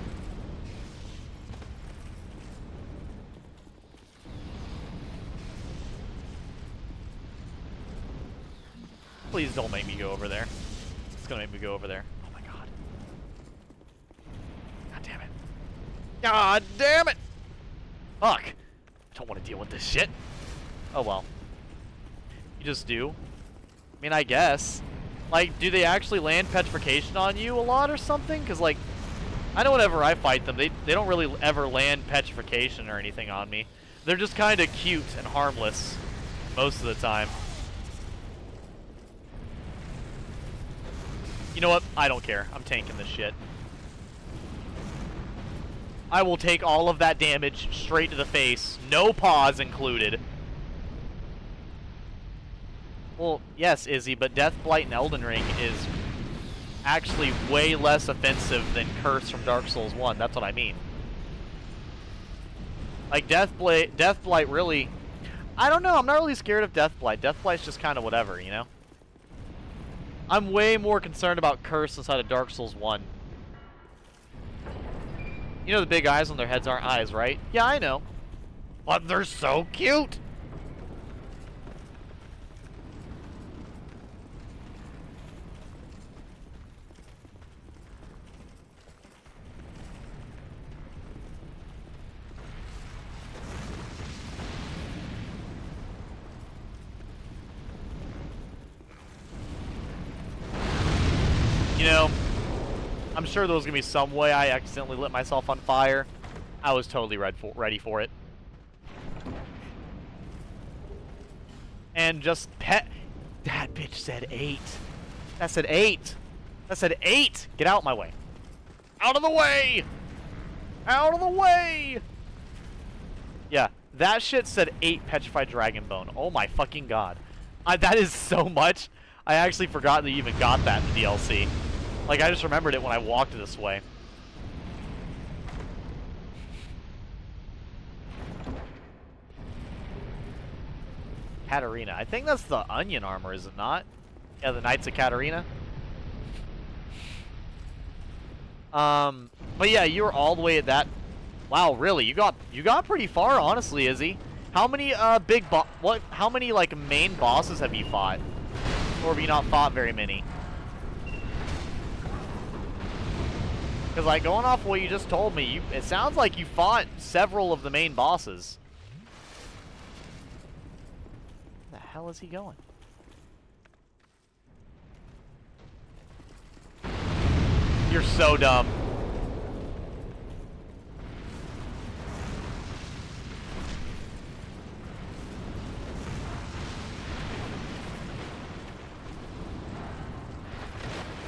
[SPEAKER 1] Please don't make me go over there. It's gonna make me go over there. God damn it! Fuck. I don't want to deal with this shit. Oh well. You just do. I mean, I guess. Like, do they actually land petrification on you a lot or something? Because, like, I know whenever I fight them, they, they don't really ever land petrification or anything on me. They're just kind of cute and harmless most of the time. You know what? I don't care. I'm tanking this shit. I will take all of that damage straight to the face. No pause included. Well, yes, Izzy, but Death Blight in Elden Ring is actually way less offensive than Curse from Dark Souls 1. That's what I mean. Like, Death Blight, Death Blight really... I don't know, I'm not really scared of Death Blight. Death Blight's just kind of whatever, you know? I'm way more concerned about Curse inside of Dark Souls 1. You know the big eyes on their heads aren't eyes, right? Yeah, I know. But they're so cute! You know, I'm sure there was going to be some way I accidentally lit myself on fire. I was totally ready for, ready for it. And just pet... That bitch said eight. That said eight. That said eight. Get out my way. Out of the way! Out of the way! Yeah, that shit said eight petrified dragon bone. Oh my fucking god. I, that is so much. I actually forgot that you even got that in the DLC. Like, I just remembered it when I walked this way. Katarina. I think that's the onion armor, is it not? Yeah, the Knights of Katarina. Um, but yeah, you were all the way at that. Wow, really? You got you got pretty far, honestly, Izzy. How many uh big bo what? How many like main bosses have you fought, or have you not fought very many? Because like going off what you just told me, you, it sounds like you fought several of the main bosses. Where the hell is he going? You're so dumb.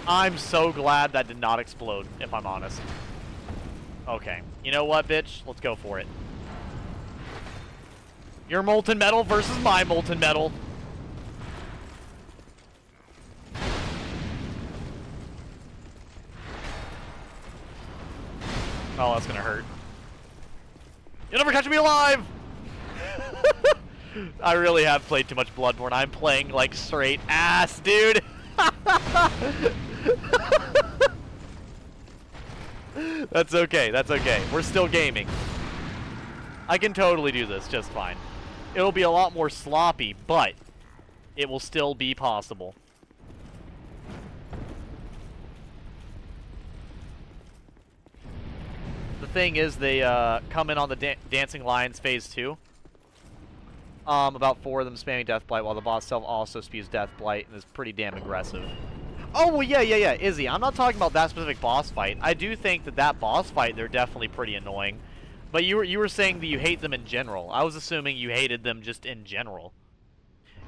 [SPEAKER 1] I'm so glad that did not explode, if I'm honest. Okay. You know what, bitch? Let's go for it. Your molten metal versus my molten metal. Oh, that's gonna hurt. You'll never catch me alive! I really have played too much Bloodborne. I'm playing like straight ass, dude. That's okay, that's okay. We're still gaming. I can totally do this just fine. It'll be a lot more sloppy, but it will still be possible. The thing is, they uh, come in on the da Dancing Lions Phase 2. Um, about four of them spamming Death Blight, while the boss itself also spews Death Blight and is pretty damn aggressive. Oh, well, yeah, yeah, yeah, Izzy. I'm not talking about that specific boss fight. I do think that that boss fight, they're definitely pretty annoying. But you were, you were saying that you hate them in general. I was assuming you hated them just in general.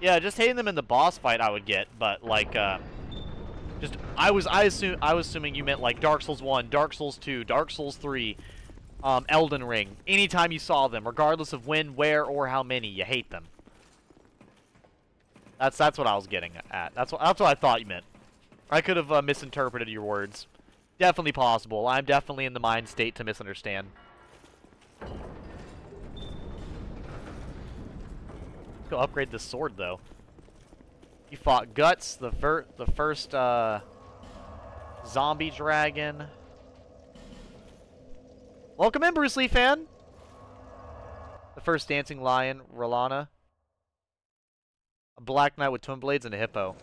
[SPEAKER 1] Yeah, just hating them in the boss fight I would get, but, like, uh... Just, I was, I assume, I was assuming you meant, like, Dark Souls 1, Dark Souls 2, Dark Souls 3, um, Elden Ring. Anytime you saw them, regardless of when, where, or how many, you hate them. That's, that's what I was getting at. That's what, that's what I thought you meant. I could have uh, misinterpreted your words. Definitely possible. I'm definitely in the mind state to misunderstand. Let's go upgrade the sword, though. You fought Guts, the, fir the first uh, zombie dragon. Welcome in, Bruce Lee fan! The first dancing lion, Rellana. A black knight with twin blades and a hippo.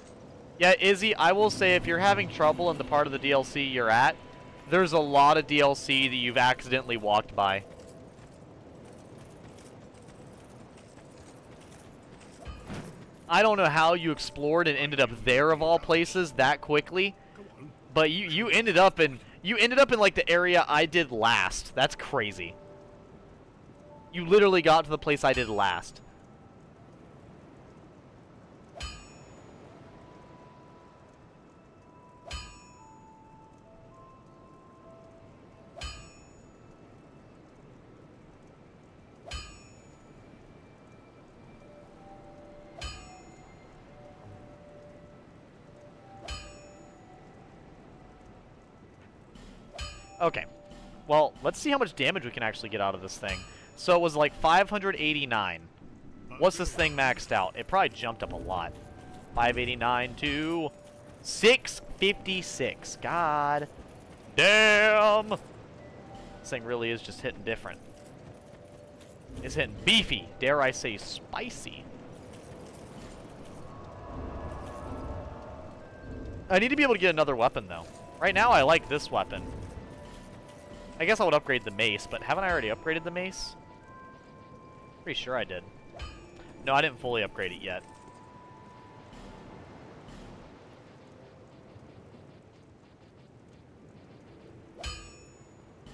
[SPEAKER 1] Yeah, Izzy, I will say if you're having trouble in the part of the DLC you're at, there's a lot of DLC that you've accidentally walked by. I don't know how you explored and ended up there of all places that quickly, but you you ended up in you ended up in like the area I did last. That's crazy. You literally got to the place I did last. Let's see how much damage we can actually get out of this thing. So it was like 589. What's this thing maxed out? It probably jumped up a lot. 589 to 656. God damn. This thing really is just hitting different. It's hitting beefy. Dare I say spicy. I need to be able to get another weapon, though. Right now, I like this weapon. I guess I would upgrade the mace, but haven't I already upgraded the mace? Pretty sure I did. No, I didn't fully upgrade it yet.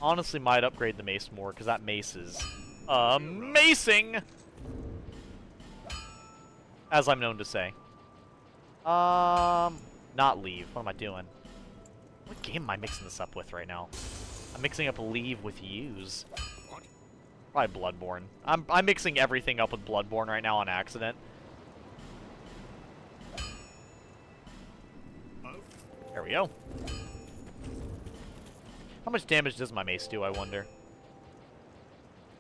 [SPEAKER 1] Honestly, might upgrade the mace more, because that mace is amazing! As I'm known to say. Um, not leave. What am I doing? What game am I mixing this up with right now? Mixing up leave with use. Probably Bloodborne. I'm, I'm mixing everything up with Bloodborne right now on accident. There we go. How much damage does my mace do, I wonder?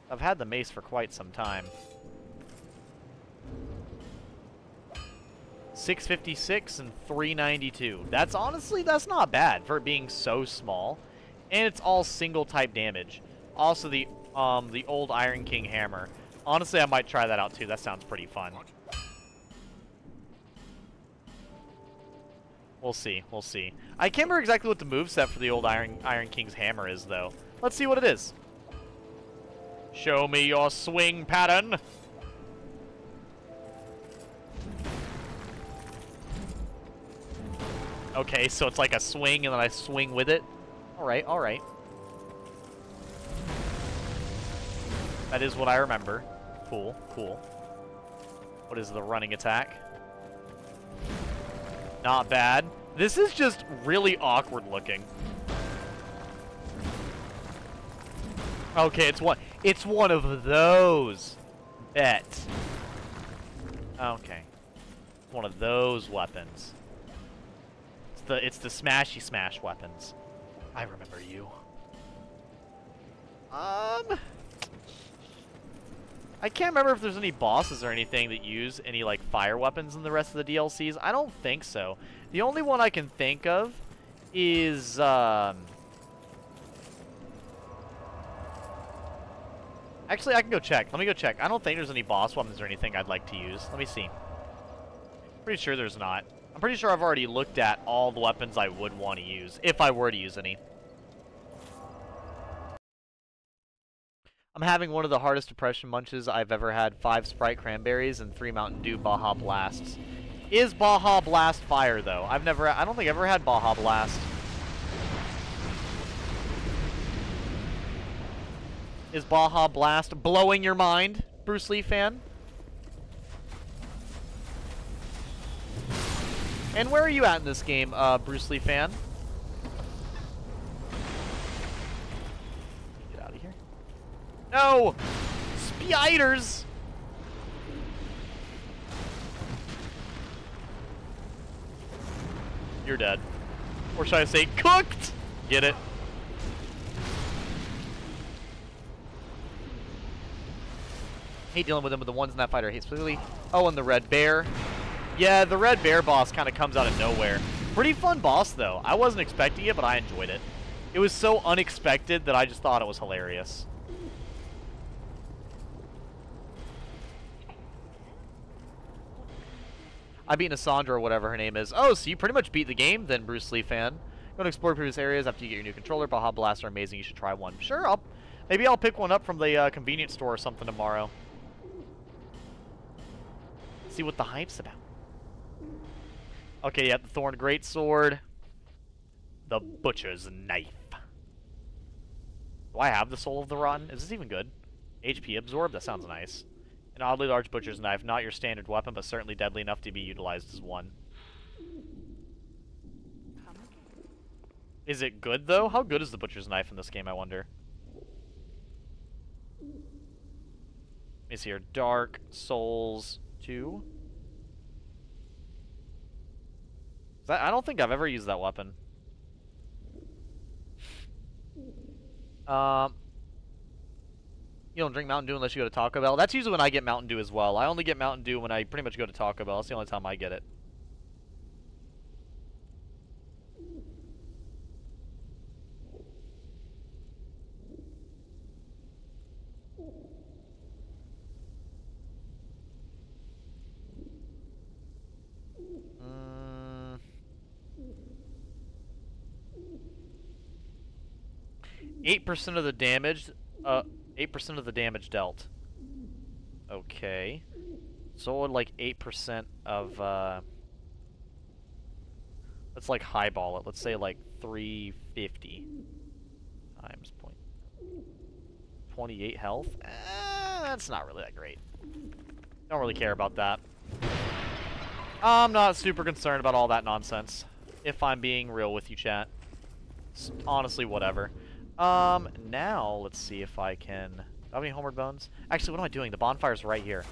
[SPEAKER 1] I've had the mace for quite some time. 656 and 392. That's honestly, that's not bad for it being so small. And it's all single type damage. Also the um the old Iron King hammer. Honestly, I might try that out too. That sounds pretty fun. We'll see. We'll see. I can't remember exactly what the move set for the old Iron Iron King's hammer is though. Let's see what it is. Show me your swing pattern. Okay, so it's like a swing and then I swing with it. Alright, alright. That is what I remember. Cool, cool. What is the running attack? Not bad. This is just really awkward looking. Okay, it's one it's one of those. Bet. Okay. One of those weapons. It's the it's the smashy smash weapons. I remember you. Um I can't remember if there's any bosses or anything that use any like fire weapons in the rest of the DLCs. I don't think so. The only one I can think of is um Actually, I can go check. Let me go check. I don't think there's any boss weapons or anything I'd like to use. Let me see. Pretty sure there's not. I'm pretty sure I've already looked at all the weapons I would want to use, if I were to use any. I'm having one of the hardest depression munches I've ever had. Five Sprite Cranberries and three Mountain Dew Baja Blasts. Is Baja Blast fire, though? I've never... I don't think I've ever had Baja Blast. Is Baja Blast blowing your mind, Bruce Lee fan? And where are you at in this game, uh, Bruce Lee fan? Get out of here. No! Spiders! You're dead. Or should I say cooked? Get it? hate dealing with them, but the ones in that fighter hate specifically. Oh, and the Red Bear. Yeah, the Red Bear boss kind of comes out of nowhere. Pretty fun boss, though. I wasn't expecting it, but I enjoyed it. It was so unexpected that I just thought it was hilarious. I beat Nashandra or whatever her name is. Oh, so you pretty much beat the game then, Bruce Lee fan. Go to explore previous areas after you get your new controller. Baja Blasts are amazing. You should try one. Sure, I'll... Maybe I'll pick one up from the uh, convenience store or something tomorrow. See what the hype's about. Okay, yeah, the Thorn Greatsword. The Butcher's Knife. Do I have the Soul of the Rotten? Is this even good? HP Absorb? That sounds nice. An oddly large Butcher's Knife. Not your standard weapon, but certainly deadly enough to be utilized as one. Is it good, though? How good is the Butcher's Knife in this game, I wonder? Let me see here. Dark Souls two. I don't think I've ever used that weapon. Um, you don't drink Mountain Dew unless you go to Taco Bell. That's usually when I get Mountain Dew as well. I only get Mountain Dew when I pretty much go to Taco Bell. That's the only time I get it. 8% of the damage, uh, 8% of the damage dealt. Okay. So like 8% of, uh... Let's like highball it. Let's say like 350 times point 28 health. Eh, that's not really that great. Don't really care about that. I'm not super concerned about all that nonsense. If I'm being real with you, chat. It's honestly, whatever. Um, now, let's see if I can... Do I have any homeward bones? Actually, what am I doing? The bonfire's right here.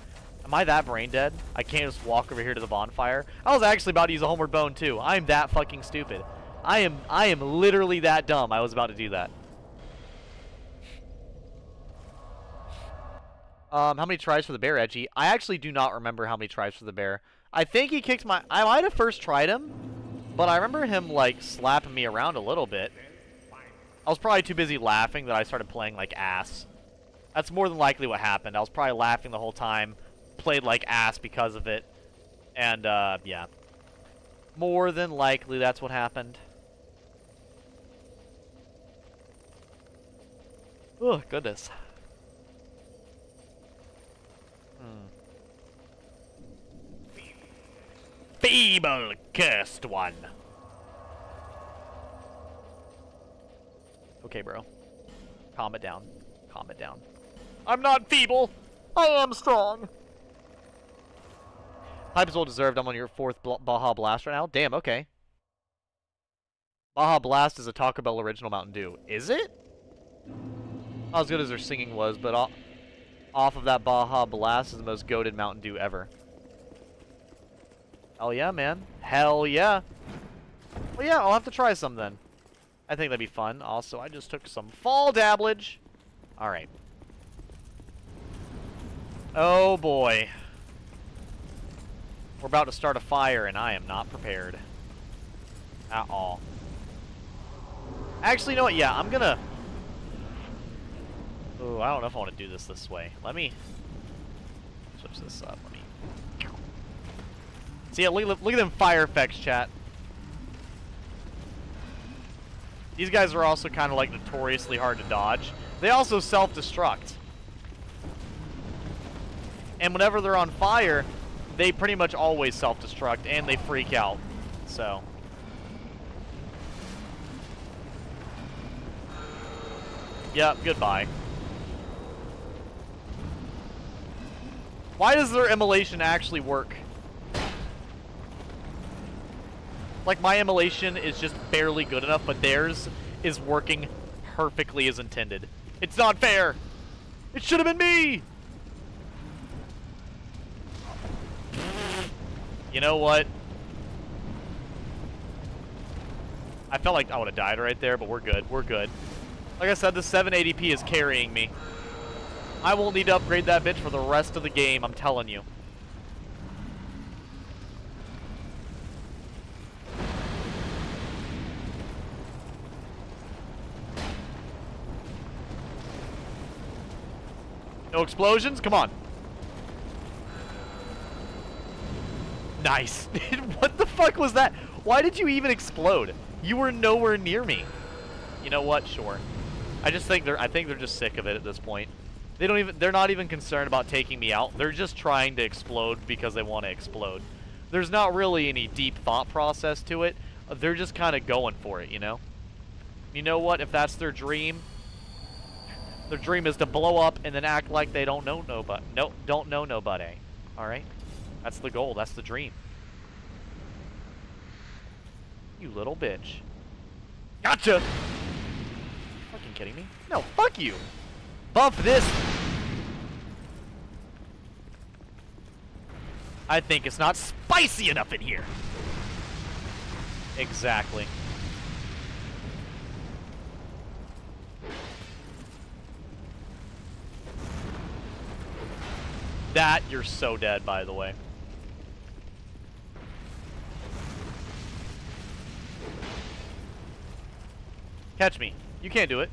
[SPEAKER 1] Am I that brain dead? I can't just walk over here to the bonfire? I was actually about to use a homeward bone, too. I'm that fucking stupid. I am, I am literally that dumb. I was about to do that. Um, how many tries for the bear, Edgy? I actually do not remember how many tries for the bear. I think he kicked my... I might have first tried him, but I remember him, like, slapping me around a little bit. I was probably too busy laughing that I started playing like ass. That's more than likely what happened. I was probably laughing the whole time, played like ass because of it, and, uh, yeah. More than likely that's what happened. Oh, goodness. Feeble, cursed one. Okay, bro. Calm it down. Calm it down. I'm not feeble. I am strong. Hype is well deserved. I'm on your fourth Baja Blast right now. Damn, okay. Baja Blast is a Taco Bell original Mountain Dew. Is it? Not as good as their singing was, but off of that Baja Blast is the most goaded Mountain Dew ever. Hell yeah, man. Hell yeah. Well, yeah, I'll have to try some then. I think that'd be fun. Also, I just took some fall dabblage. Alright. Oh, boy. We're about to start a fire, and I am not prepared. At all. Actually, you know what? Yeah, I'm gonna... Oh, I don't know if I want to do this this way. Let me switch this up. Let me See, look, look at them fire effects, chat. These guys are also kind of like notoriously hard to dodge. They also self-destruct. And whenever they're on fire, they pretty much always self-destruct and they freak out. So. Yep, goodbye. Why does their immolation actually work? Like, my immolation is just barely good enough, but theirs is working perfectly as intended. It's not fair! It should have been me! You know what? I felt like I would have died right there, but we're good. We're good. Like I said, the 780p is carrying me. I won't need to upgrade that bitch for the rest of the game, I'm telling you. No explosions? Come on. Nice. what the fuck was that? Why did you even explode? You were nowhere near me. You know what? Sure. I just think they're I think they're just sick of it at this point. They don't even they're not even concerned about taking me out. They're just trying to explode because they want to explode. There's not really any deep thought process to it. They're just kind of going for it, you know? You know what? If that's their dream, their dream is to blow up and then act like they don't know nobody. No, don't know nobody. All right, that's the goal. That's the dream. You little bitch. Gotcha. Fucking kidding me? No, fuck you. Buff this. I think it's not spicy enough in here. Exactly. That, you're so dead, by the way. Catch me. You can't do it.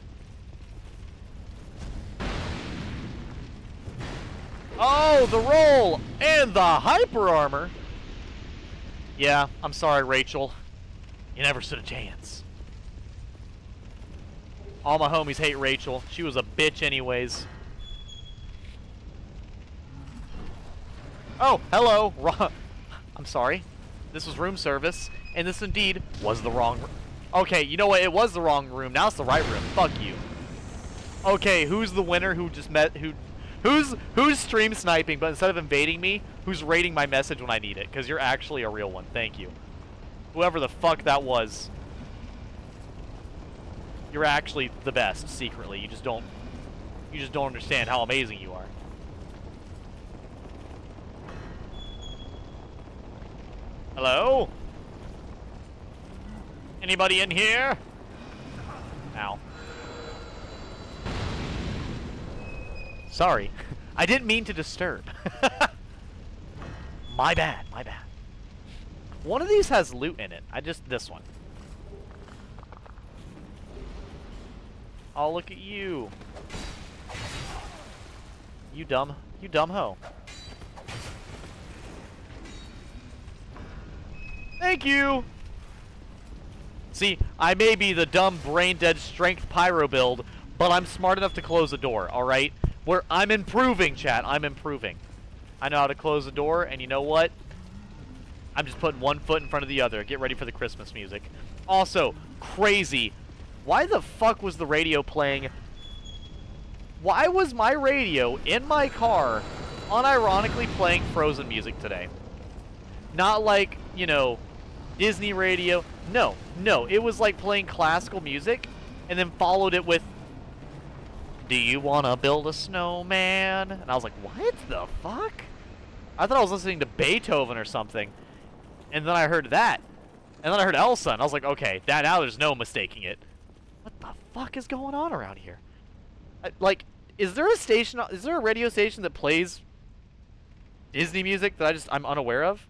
[SPEAKER 1] Oh, the roll! And the hyper armor! Yeah, I'm sorry, Rachel. You never stood a chance. All my homies hate Rachel. She was a bitch anyways. Oh, hello. I'm sorry. This was room service, and this indeed was the wrong Okay, you know what? It was the wrong room. Now it's the right room. Fuck you. Okay, who's the winner who just met who who's who's stream sniping but instead of invading me, who's rating my message when I need it? Cuz you're actually a real one. Thank you. Whoever the fuck that was. You're actually the best secretly. You just don't you just don't understand how amazing you are. Hello? Anybody in here? Ow. Sorry. I didn't mean to disturb. my bad, my bad. One of these has loot in it. I just, this one. Oh, look at you. You dumb, you dumb hoe. Thank you! See, I may be the dumb, brain-dead strength pyro build, but I'm smart enough to close the door, alright? Where I'm improving, chat. I'm improving. I know how to close the door, and you know what? I'm just putting one foot in front of the other. Get ready for the Christmas music. Also, crazy. Why the fuck was the radio playing? Why was my radio in my car unironically playing Frozen music today? Not like, you know, Disney radio. No, no. It was like playing classical music and then followed it with Do you want to build a snowman? And I was like, what the fuck? I thought I was listening to Beethoven or something. And then I heard that. And then I heard Elsa, and I was like, okay, that, now there's no mistaking it. What the fuck is going on around here? I, like, is there a station, is there a radio station that plays Disney music that I just, I'm unaware of?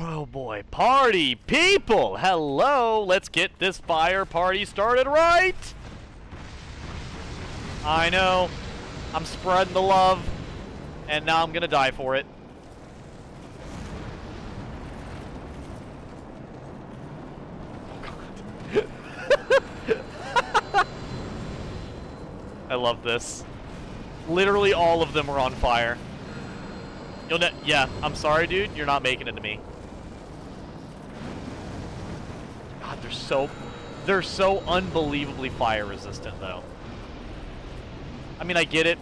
[SPEAKER 1] Oh boy, party people! Hello! Let's get this fire party started right! I know. I'm spreading the love. And now I'm gonna die for it. I love this. Literally all of them are on fire. You'll yeah, I'm sorry, dude. You're not making it to me. God, they're so... They're so unbelievably fire resistant, though. I mean, I get it.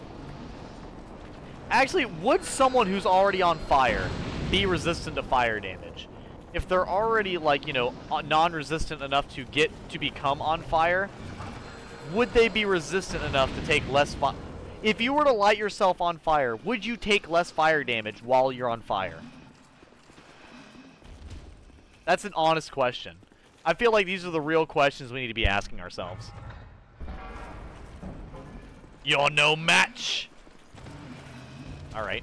[SPEAKER 1] Actually, would someone who's already on fire be resistant to fire damage? If they're already, like, you know, uh, non-resistant enough to get to become on fire, would they be resistant enough to take less fire? If you were to light yourself on fire, would you take less fire damage while you're on fire? That's an honest question. I feel like these are the real questions we need to be asking ourselves. You're no match! Alright.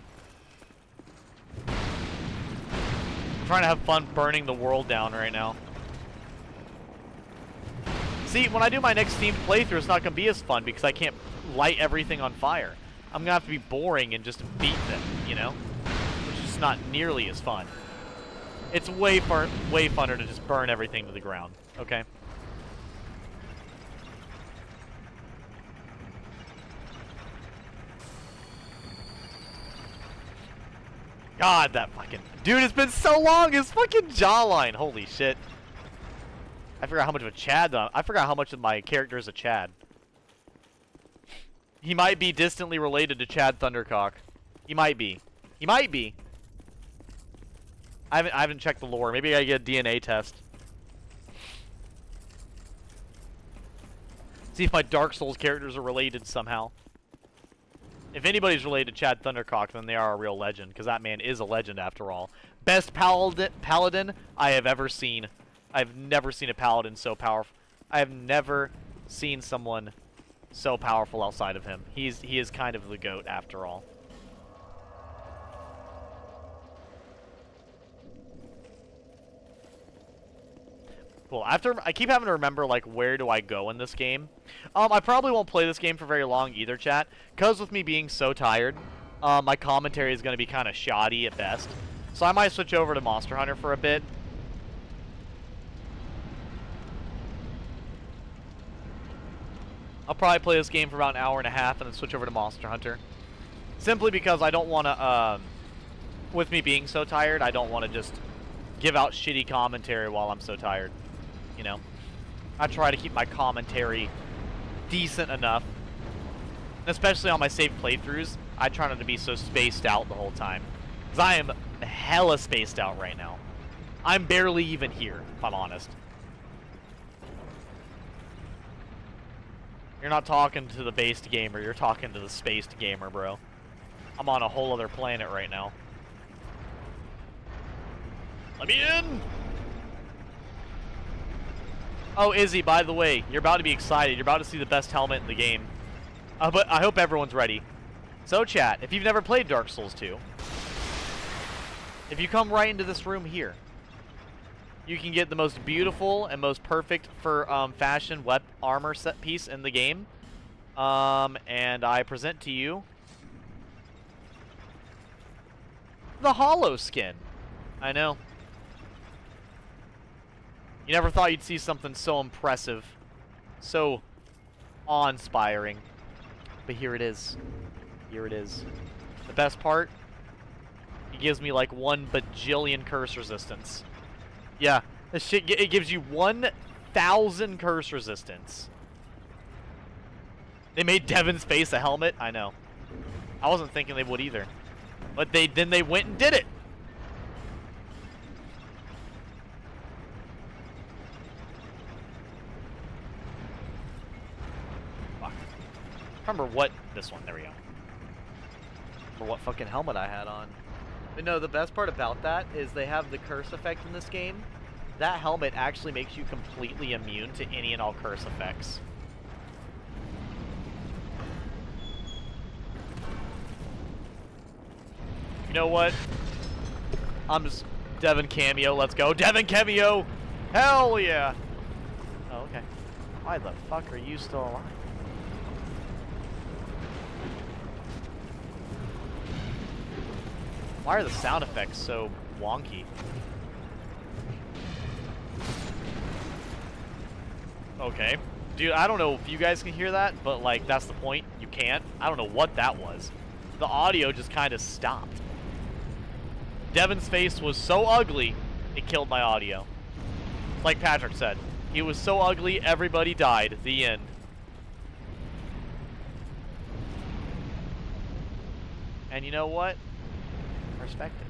[SPEAKER 1] I'm trying to have fun burning the world down right now. See, when I do my next themed playthrough, it's not going to be as fun because I can't light everything on fire. I'm going to have to be boring and just beat them, you know? Which is not nearly as fun. It's way far, way funner to just burn everything to the ground. Okay. God, that fucking... Dude, it's been so long! His fucking jawline! Holy shit. I forgot how much of a Chad... I forgot how much of my character is a Chad. He might be distantly related to Chad Thundercock. He might be. He might be. I haven't I haven't checked the lore. Maybe I get a DNA test. See if my Dark Souls characters are related somehow. If anybody's related to Chad Thundercock, then they are a real legend, because that man is a legend after all. Best paladin, paladin I have ever seen. I've never seen a paladin so powerful. I have never seen someone so powerful outside of him. He's he is kind of the goat after all. Cool. After I keep having to remember like where do I go in this game. Um, I probably won't play this game for very long either, chat, because with me being so tired, uh, my commentary is going to be kind of shoddy at best. So I might switch over to Monster Hunter for a bit. I'll probably play this game for about an hour and a half and then switch over to Monster Hunter. Simply because I don't want to, um, with me being so tired, I don't want to just give out shitty commentary while I'm so tired. You know? I try to keep my commentary decent enough. Especially on my saved playthroughs, I try not to be so spaced out the whole time. Because I am hella spaced out right now. I'm barely even here, if I'm honest. You're not talking to the based gamer, you're talking to the spaced gamer, bro. I'm on a whole other planet right now. Let me in! Oh, Izzy, by the way, you're about to be excited. You're about to see the best helmet in the game. Uh, but I hope everyone's ready. So, chat, if you've never played Dark Souls 2, if you come right into this room here, you can get the most beautiful and most perfect for um, fashion web armor set piece in the game. Um, and I present to you the Hollow skin. I know. You never thought you'd see something so impressive, so awe-inspiring. But here it is. Here it is. The best part, it gives me like one bajillion curse resistance. Yeah, this shit, it gives you 1,000 curse resistance. They made Devin's face a helmet? I know. I wasn't thinking they would either. But they then they went and did it. Remember what this one. There we go. For what fucking helmet I had on. But no, the best part about that is they have the curse effect in this game. That helmet actually makes you completely immune to any and all curse effects. You know what? I'm just Devin cameo. Let's go, Devin cameo. Hell yeah. Oh, okay. Why the fuck are you still alive? Why are the sound effects so wonky? Okay. Dude, I don't know if you guys can hear that, but, like, that's the point. You can't. I don't know what that was. The audio just kind of stopped. Devin's face was so ugly, it killed my audio. Like Patrick said, he was so ugly, everybody died. The end. And you know what? Respect it.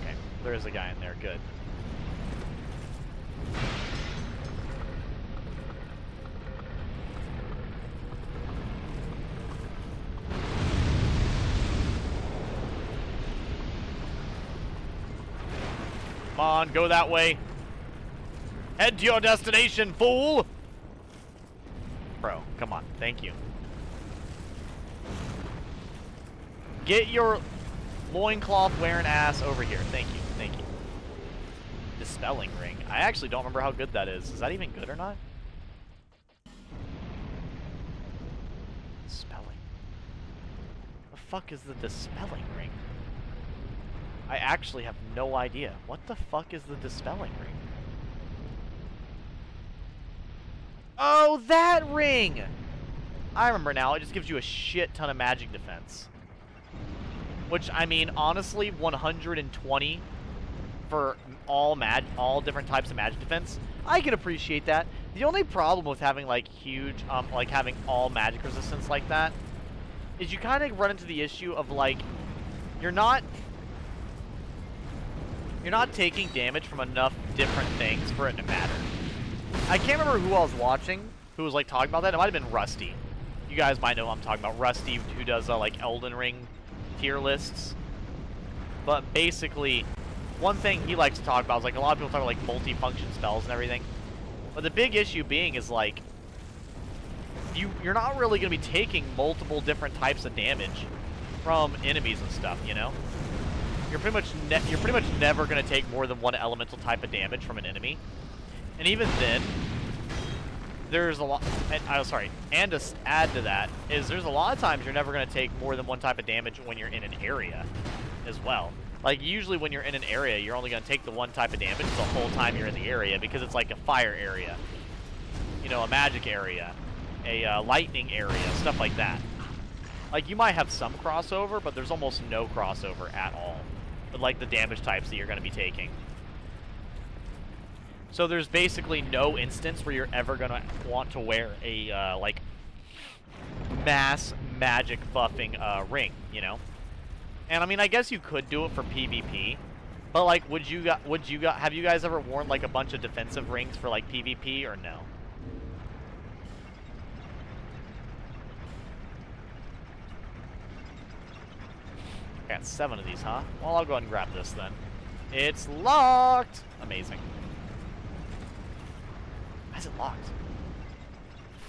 [SPEAKER 1] Okay, there is a guy in there, good. Come on, go that way. Head to your destination, fool! Bro, come on. Thank you. Get your loincloth wearing ass over here. Thank you. Thank you. Dispelling ring. I actually don't remember how good that is. Is that even good or not? Dispelling. The fuck is the dispelling ring? I actually have no idea. What the fuck is the dispelling ring? Oh, that ring! I remember now. It just gives you a shit ton of magic defense. Which, I mean, honestly, 120 for all mag all different types of magic defense. I can appreciate that. The only problem with having, like, huge, um, like, having all magic resistance like that is you kind of run into the issue of, like, you're not... You're not taking damage from enough different things for it to matter. I can't remember who I was watching who was like talking about that. It might have been Rusty. You guys might know who I'm talking about. Rusty, who does uh, like Elden Ring tier lists. But basically, one thing he likes to talk about is like a lot of people talk about like multi-function spells and everything. But the big issue being is like you you're not really going to be taking multiple different types of damage from enemies and stuff, you know? You're pretty much you're pretty much never going to take more than one elemental type of damage from an enemy. And even then, there's a lot, and, oh, sorry, and to add to that, is there's a lot of times you're never going to take more than one type of damage when you're in an area as well. Like, usually when you're in an area, you're only going to take the one type of damage the whole time you're in the area because it's like a fire area, you know, a magic area, a uh, lightning area, stuff like that. Like, you might have some crossover, but there's almost no crossover at all with, like, the damage types that you're going to be taking. So there's basically no instance where you're ever going to want to wear a, uh, like, mass magic buffing uh, ring, you know? And I mean, I guess you could do it for PvP, but like, would you got, would you got, have you guys ever worn like a bunch of defensive rings for like PvP or no? I Got seven of these, huh? Well, I'll go ahead and grab this then. It's locked! Amazing. Why is it locked?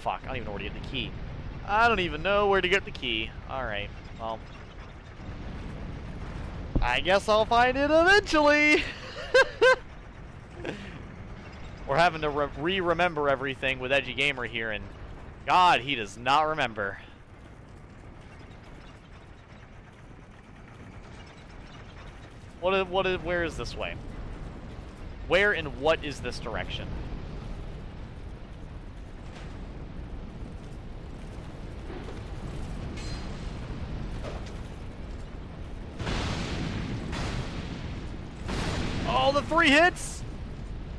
[SPEAKER 1] Fuck, I don't even know where to get the key. I don't even know where to get the key. Alright, well. I guess I'll find it eventually! We're having to re-remember everything with Edgy Gamer here, and God, he does not remember. What what where is this way? Where and what is this direction? Oh, the three hits!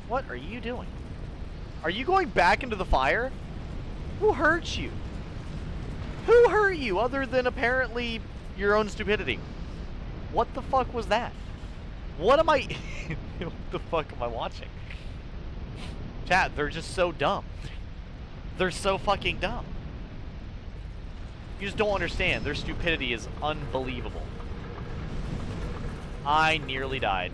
[SPEAKER 1] What are you doing? Are you going back into the fire? Who hurt you? Who hurt you other than apparently your own stupidity? What the fuck was that? What am I... what the fuck am I watching? Chat, they're just so dumb. They're so fucking dumb. You just don't understand. Their stupidity is unbelievable. I nearly died.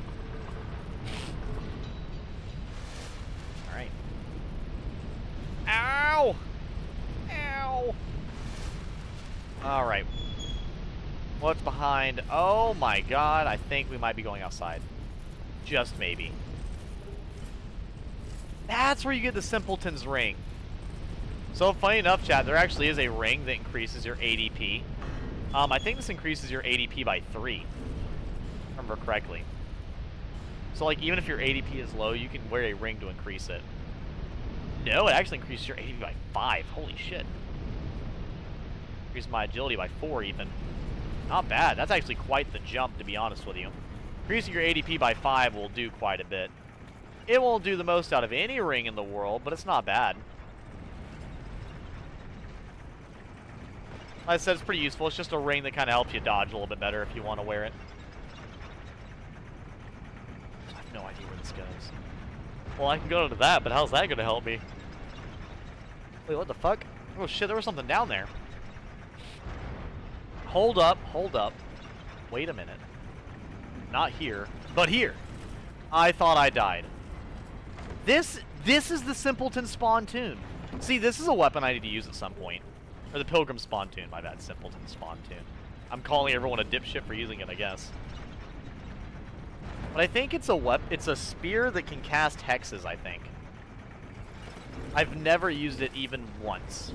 [SPEAKER 1] Ow! Ow! Alright. What's behind? Oh my god, I think we might be going outside. Just maybe. That's where you get the Simpleton's Ring. So, funny enough, chat, there actually is a ring that increases your ADP. Um, I think this increases your ADP by 3, remember correctly. So, like, even if your ADP is low, you can wear a ring to increase it. No, it actually increases your ADP by 5. Holy shit. Increases my agility by 4, even. Not bad. That's actually quite the jump, to be honest with you. Increasing your ADP by 5 will do quite a bit. It won't do the most out of any ring in the world, but it's not bad. Like I said, it's pretty useful. It's just a ring that kind of helps you dodge a little bit better if you want to wear it. I have no idea where this goes. Well, I can go to that, but how's that to help me? Wait, what the fuck? Oh shit, there was something down there. Hold up, hold up. Wait a minute. Not here, but here. I thought I died. This this is the Simpleton Spawn Spontoon. See, this is a weapon I need to use at some point. Or the Pilgrim Spawn Spontoon, my bad, Simpleton Spawn Spontoon. I'm calling everyone a dipshit for using it, I guess. But I think it's a wep it's a spear that can cast hexes, I think. I've never used it even once.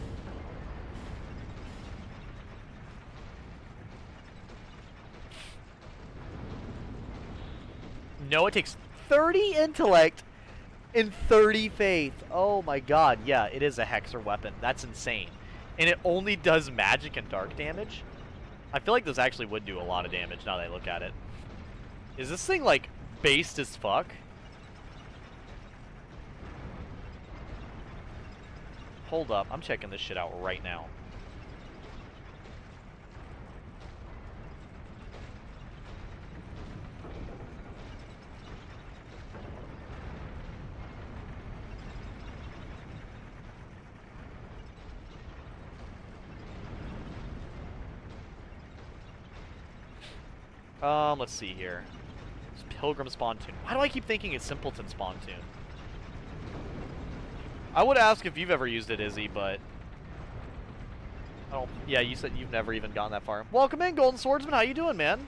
[SPEAKER 1] No, it takes 30 intellect and 30 faith. Oh my god, yeah, it is a hexer weapon. That's insane. And it only does magic and dark damage? I feel like this actually would do a lot of damage now that I look at it. Is this thing, like, based as fuck? Hold up, I'm checking this shit out right now. Um, let's see here. It's Pilgrim Spontoon. Why do I keep thinking it's Simpleton Spontoon? I would ask if you've ever used it, Izzy, but... Oh, yeah, you said you've never even gotten that far. Welcome in, Golden Swordsman. How you doing, man?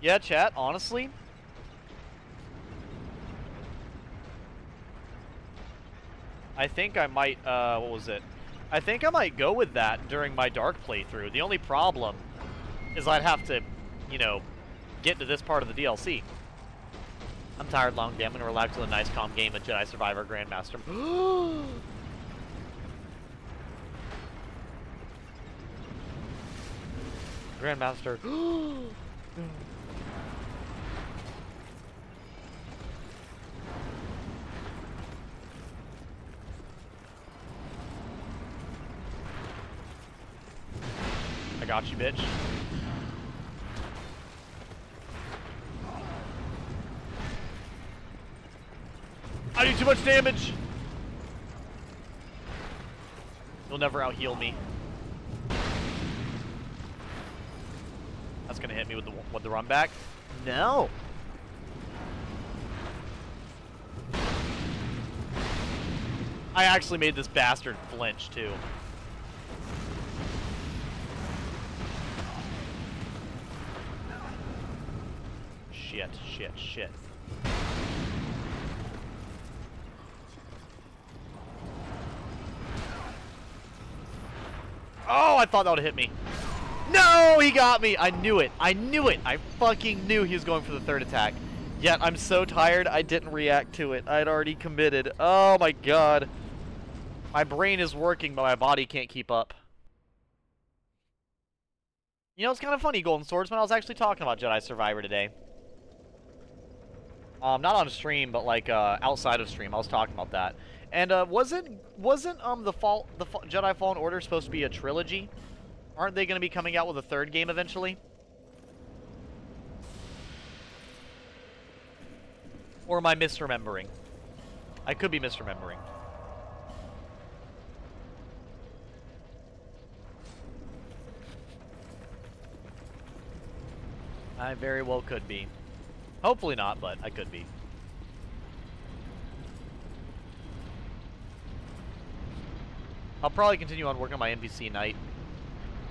[SPEAKER 1] Yeah, chat, honestly. I think I might, uh, what was it? I think I might go with that during my Dark playthrough. The only problem is I'd have to, you know, get to this part of the DLC. I'm tired, long day. I'm going to relax with a nice, calm game of Jedi Survivor Grandmaster. Grandmaster. I you, bitch. I do too much damage! You'll never out-heal me. That's gonna hit me with the with the run back. No. I actually made this bastard flinch too. Shit, shit. Oh, I thought that would hit me. No, he got me. I knew it. I knew it. I fucking knew he was going for the third attack. Yet I'm so tired I didn't react to it. I'd already committed. Oh my god. My brain is working, but my body can't keep up. You know, it's kind of funny, Golden Swordsman. I was actually talking about Jedi Survivor today. Um, not on stream, but like uh, outside of stream. I was talking about that. And uh, wasn't wasn't um the fall the Fa Jedi Fallen Order supposed to be a trilogy? Aren't they going to be coming out with a third game eventually? Or am I misremembering? I could be misremembering. I very well could be. Hopefully not, but I could be. I'll probably continue on working on my NPC night,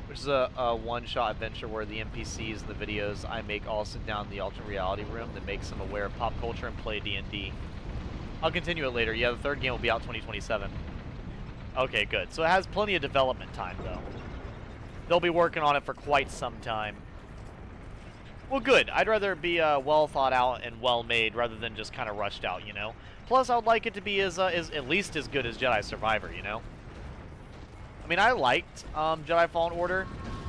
[SPEAKER 1] which is a, a one-shot adventure where the NPCs and the videos I make all sit down in the alternate reality room that makes them aware of pop culture and play D&D. I'll continue it later. Yeah, the third game will be out 2027. Okay, good. So it has plenty of development time, though. They'll be working on it for quite some time. Well, good. I'd rather be uh, well thought out and well made rather than just kind of rushed out, you know? Plus, I would like it to be as, uh, as at least as good as Jedi Survivor, you know? I mean, I liked um, Jedi Fallen Order,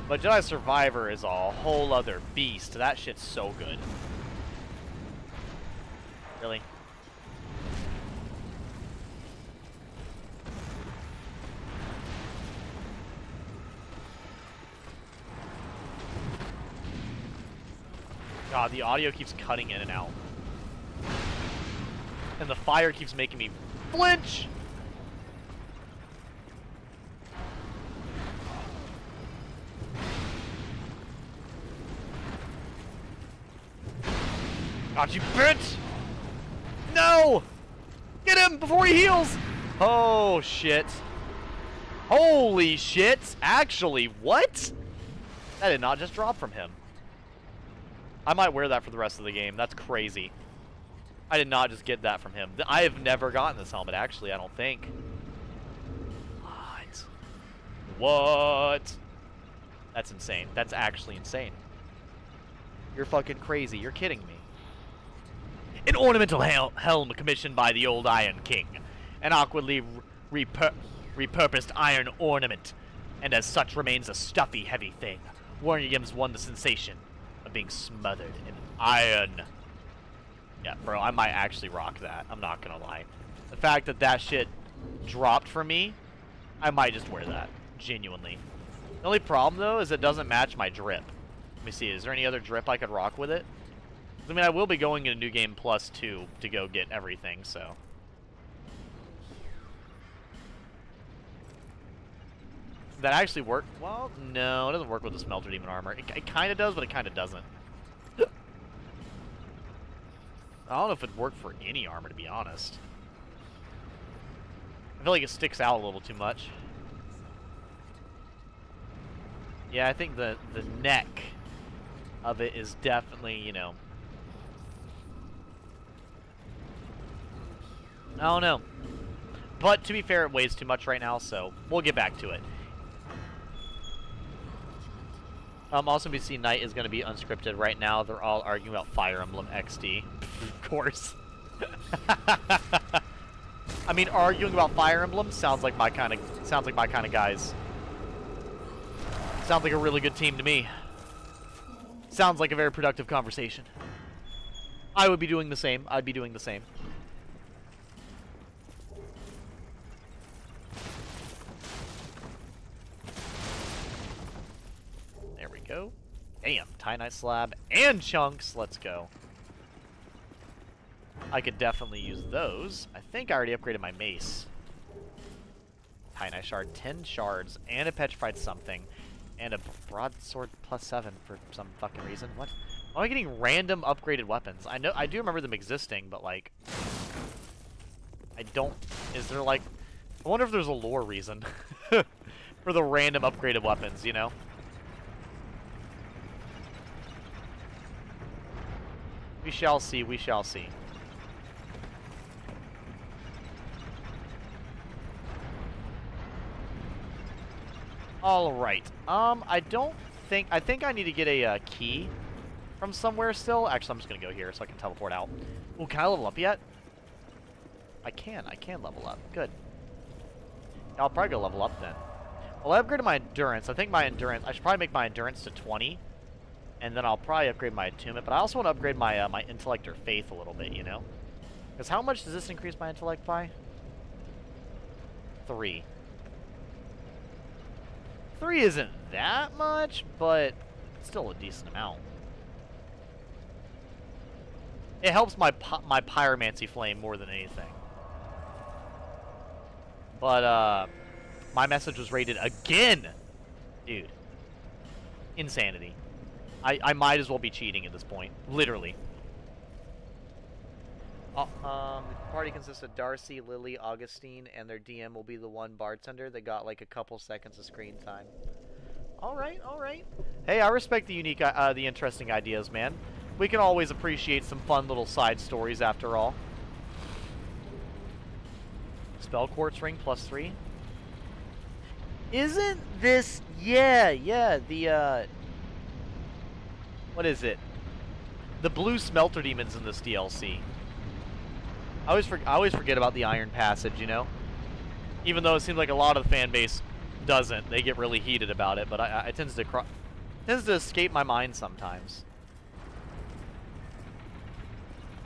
[SPEAKER 1] but Jedi Survivor is a whole other beast. That shit's so good. Really? God, the audio keeps cutting in and out. And the fire keeps making me flinch! Got you, bitch! No! Get him before he heals! Oh, shit. Holy shit! Actually, what? That did not just drop from him. I might wear that for the rest of the game. That's crazy. I did not just get that from him. I have never gotten this helmet, actually, I don't think. What? What? That's insane. That's actually insane. You're fucking crazy. You're kidding me. An ornamental hel helm commissioned by the old Iron King. An awkwardly repur repurposed iron ornament, and as such remains a stuffy, heavy thing. Warrior Games won the sensation being smothered in iron. Yeah, bro, I might actually rock that. I'm not gonna lie. The fact that that shit dropped for me, I might just wear that. Genuinely. The only problem, though, is it doesn't match my drip. Let me see, is there any other drip I could rock with it? I mean, I will be going in a New Game Plus 2 to go get everything, so... that actually work. Well, no, it doesn't work with the Smelter Demon armor. It, it kind of does, but it kind of doesn't. I don't know if it worked for any armor, to be honest. I feel like it sticks out a little too much. Yeah, I think the, the neck of it is definitely, you know... I don't know. But to be fair, it weighs too much right now, so we'll get back to it. Um, also, see Night is going to be unscripted right now. They're all arguing about Fire Emblem XD. of course. I mean, arguing about Fire Emblem sounds like my kind of sounds like my kind of guys. Sounds like a really good team to me. Sounds like a very productive conversation. I would be doing the same. I'd be doing the same. Go. Damn, Titanite Slab and Chunks. Let's go. I could definitely use those. I think I already upgraded my mace. Titanite Shard, 10 shards, and a Petrified something, and a Broadsword plus 7 for some fucking reason. What? Why am I getting random upgraded weapons? I know I do remember them existing, but like... I don't... Is there like... I wonder if there's a lore reason for the random upgraded weapons, you know? We shall see, we shall see. All right. Um, I don't think... I think I need to get a uh, key from somewhere still. Actually, I'm just going to go here so I can teleport out. Oh, can I level up yet? I can. I can level up. Good. I'll probably go level up then. Well, I upgraded my endurance. I think my endurance... I should probably make my endurance to 20. And then I'll probably upgrade my attunement. But I also want to upgrade my, uh, my intellect or faith a little bit, you know? Because how much does this increase my intellect by? Three. Three isn't that much, but still a decent amount. It helps my my pyromancy flame more than anything. But uh, my message was rated again, dude. Insanity. I I might as well be cheating at this point, literally. Uh, um, the party consists of Darcy, Lily, Augustine, and their DM will be the one bartender that got like a couple seconds of screen time. All right, all right. Hey, I respect the unique, uh, uh, the interesting ideas, man. We can always appreciate some fun little side stories after all. Spell Quartz Ring plus three. Isn't this... Yeah, yeah, the, uh... What is it? The blue Smelter Demons in this DLC. I always, I always forget about the Iron Passage, you know? Even though it seems like a lot of the fan base doesn't. They get really heated about it, but I, I tends to tends to escape my mind sometimes.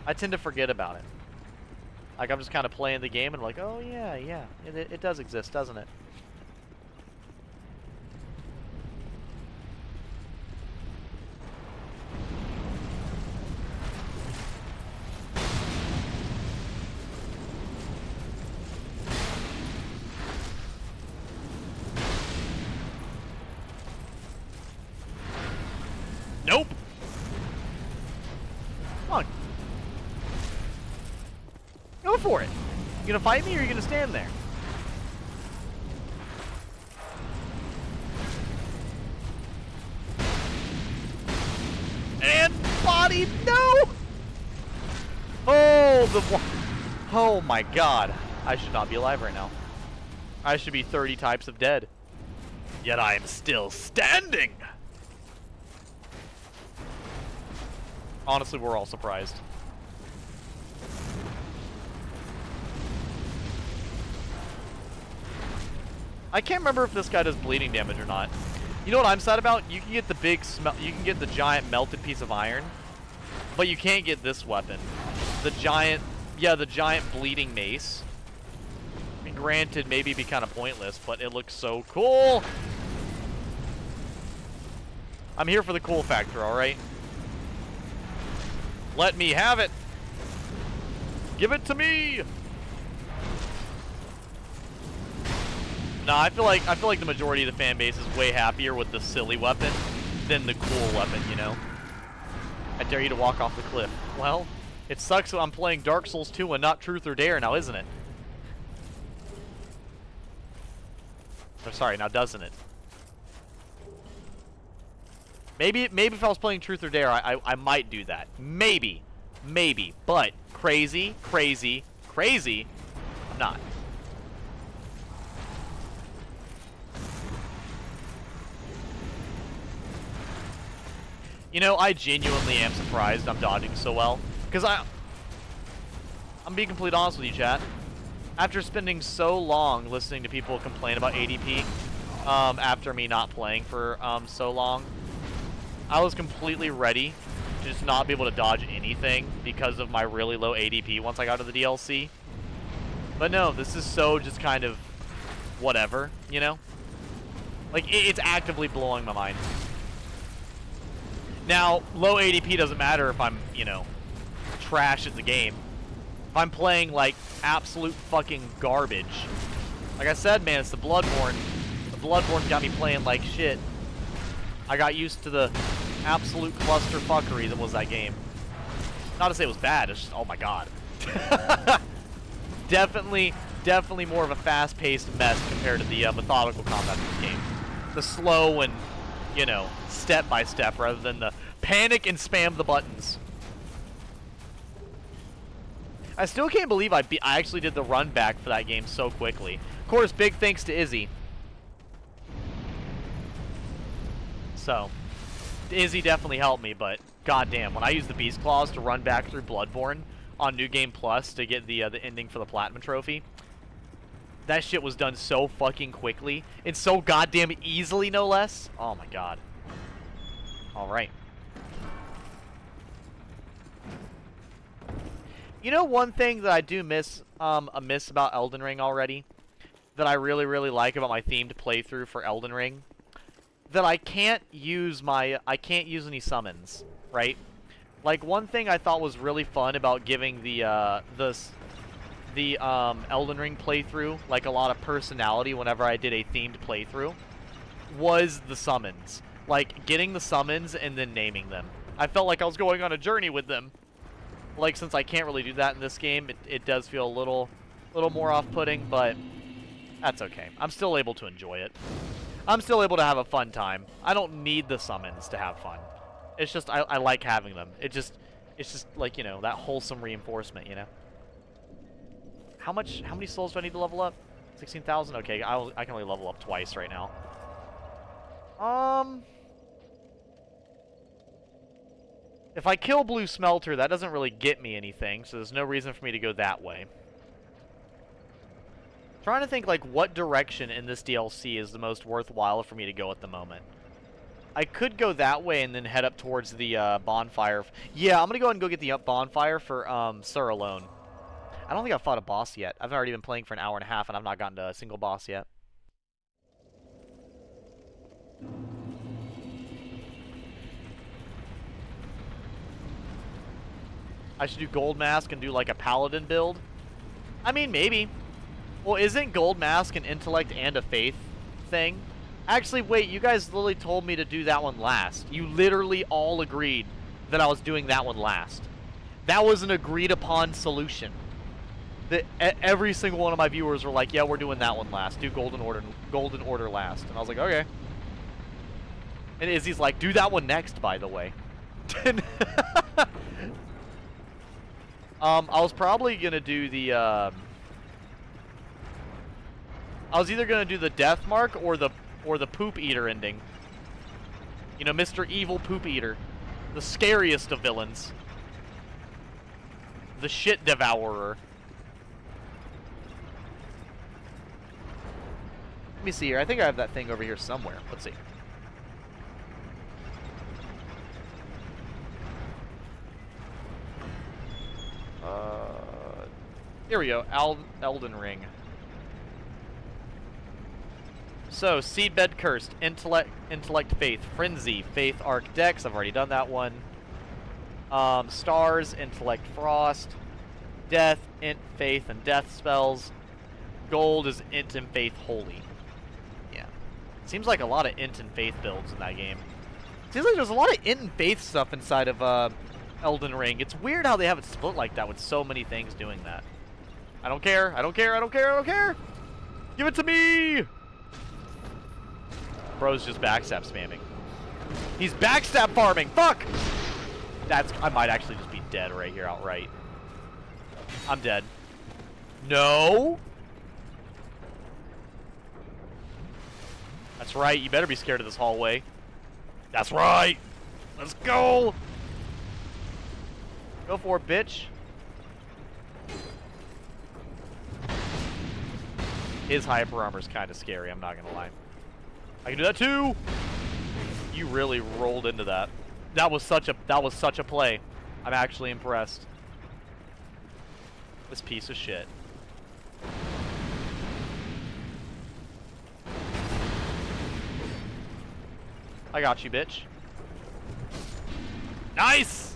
[SPEAKER 1] I tend to forget about it. Like, I'm just kind of playing the game and like, oh yeah, yeah, it, it does exist, doesn't it? Gonna fight me or are you gonna stand there? And body, no! Oh, the, oh my god. I should not be alive right now. I should be 30 types of dead. Yet I am still standing! Honestly, we're all surprised. I can't remember if this guy does bleeding damage or not. You know what I'm sad about? You can get the big smell. You can get the giant melted piece of iron, but you can't get this weapon. The giant, yeah, the giant bleeding mace. I mean, granted, maybe be kind of pointless, but it looks so cool. I'm here for the cool factor, all right? Let me have it. Give it to me. No, I feel like I feel like the majority of the fan base is way happier with the silly weapon than the cool weapon, you know? I dare you to walk off the cliff. Well, it sucks that I'm playing Dark Souls 2 and not Truth or Dare now, isn't it? Or sorry, now doesn't it? Maybe maybe if I was playing Truth or Dare, I, I, I might do that. Maybe. Maybe. But crazy, crazy, crazy, I'm not. You know, I genuinely am surprised I'm dodging so well. Because I... I'm being completely honest with you, chat. After spending so long listening to people complain about ADP, um, after me not playing for um, so long, I was completely ready to just not be able to dodge anything because of my really low ADP once I got to the DLC. But no, this is so just kind of whatever, you know? Like, it's actively blowing my mind. Now, low ADP doesn't matter if I'm, you know, trash at the game. If I'm playing, like, absolute fucking garbage. Like I said, man, it's the Bloodborne. The Bloodborne got me playing like shit. I got used to the absolute clusterfuckery that was that game. Not to say it was bad, it's just, oh my god. definitely, definitely more of a fast-paced mess compared to the uh, methodical combat in this game. The slow and you know, step by step rather than the panic and spam the buttons. I still can't believe I, I actually did the run back for that game so quickly. Of course, big thanks to Izzy. So, Izzy definitely helped me, but goddamn, when I use the Beast Claws to run back through Bloodborne on New Game Plus to get the uh, the ending for the Platinum Trophy, that shit was done so fucking quickly and so goddamn easily, no less. Oh my god. Alright. You know one thing that I do miss, um, a miss about Elden Ring already? That I really, really like about my themed playthrough for Elden Ring? That I can't use my, I can't use any summons, right? Like, one thing I thought was really fun about giving the, uh, the, the um, Elden Ring playthrough, like a lot of personality whenever I did a themed playthrough, was the summons. Like, getting the summons and then naming them. I felt like I was going on a journey with them. Like, since I can't really do that in this game, it, it does feel a little, little more off-putting, but that's okay. I'm still able to enjoy it. I'm still able to have a fun time. I don't need the summons to have fun. It's just, I, I like having them. It just, it's just like, you know, that wholesome reinforcement, you know? How much? How many souls do I need to level up? 16,000? Okay, I'll, I can only level up twice right now. Um... If I kill Blue Smelter, that doesn't really get me anything, so there's no reason for me to go that way. trying to think, like, what direction in this DLC is the most worthwhile for me to go at the moment. I could go that way and then head up towards the uh, bonfire. Yeah, I'm going to go ahead and go get the up bonfire for um, Sir Alonne. I don't think I've fought a boss yet. I've already been playing for an hour and a half, and I've not gotten to a single boss yet. I should do Gold Mask and do, like, a Paladin build? I mean, maybe. Well, isn't Gold Mask an Intellect and a Faith thing? Actually, wait, you guys literally told me to do that one last. You literally all agreed that I was doing that one last. That was an agreed upon solution that every single one of my viewers were like, "Yeah, we're doing that one last. Do Golden Order, Golden Order last." And I was like, "Okay." And Izzy's like, "Do that one next, by the way." um, I was probably gonna do the. Um, I was either gonna do the Death Mark or the or the Poop Eater ending. You know, Mr. Evil Poop Eater, the scariest of villains, the Shit Devourer. Let me see here. I think I have that thing over here somewhere. Let's see. Uh, here we go. Al Elden Ring. So, Seedbed Cursed, Intellect, Intellect Faith, Frenzy, Faith Arc Dex, I've already done that one. Um, stars, Intellect Frost, Death, Int Faith, and Death spells. Gold is Int and Faith Holy. Yeah. Seems like a lot of int and faith builds in that game. Seems like there's a lot of int and faith stuff inside of uh, Elden Ring. It's weird how they have it split like that with so many things doing that. I don't care. I don't care. I don't care. I don't care. Give it to me. Bro's just backstab spamming. He's backstab farming. Fuck. That's. I might actually just be dead right here outright. I'm dead. No. That's right. You better be scared of this hallway. That's right. Let's go. Go for it, bitch. His hyper armor is kind of scary, I'm not going to lie. I can do that too. You really rolled into that. That was such a that was such a play. I'm actually impressed. This piece of shit. I got you, bitch. Nice!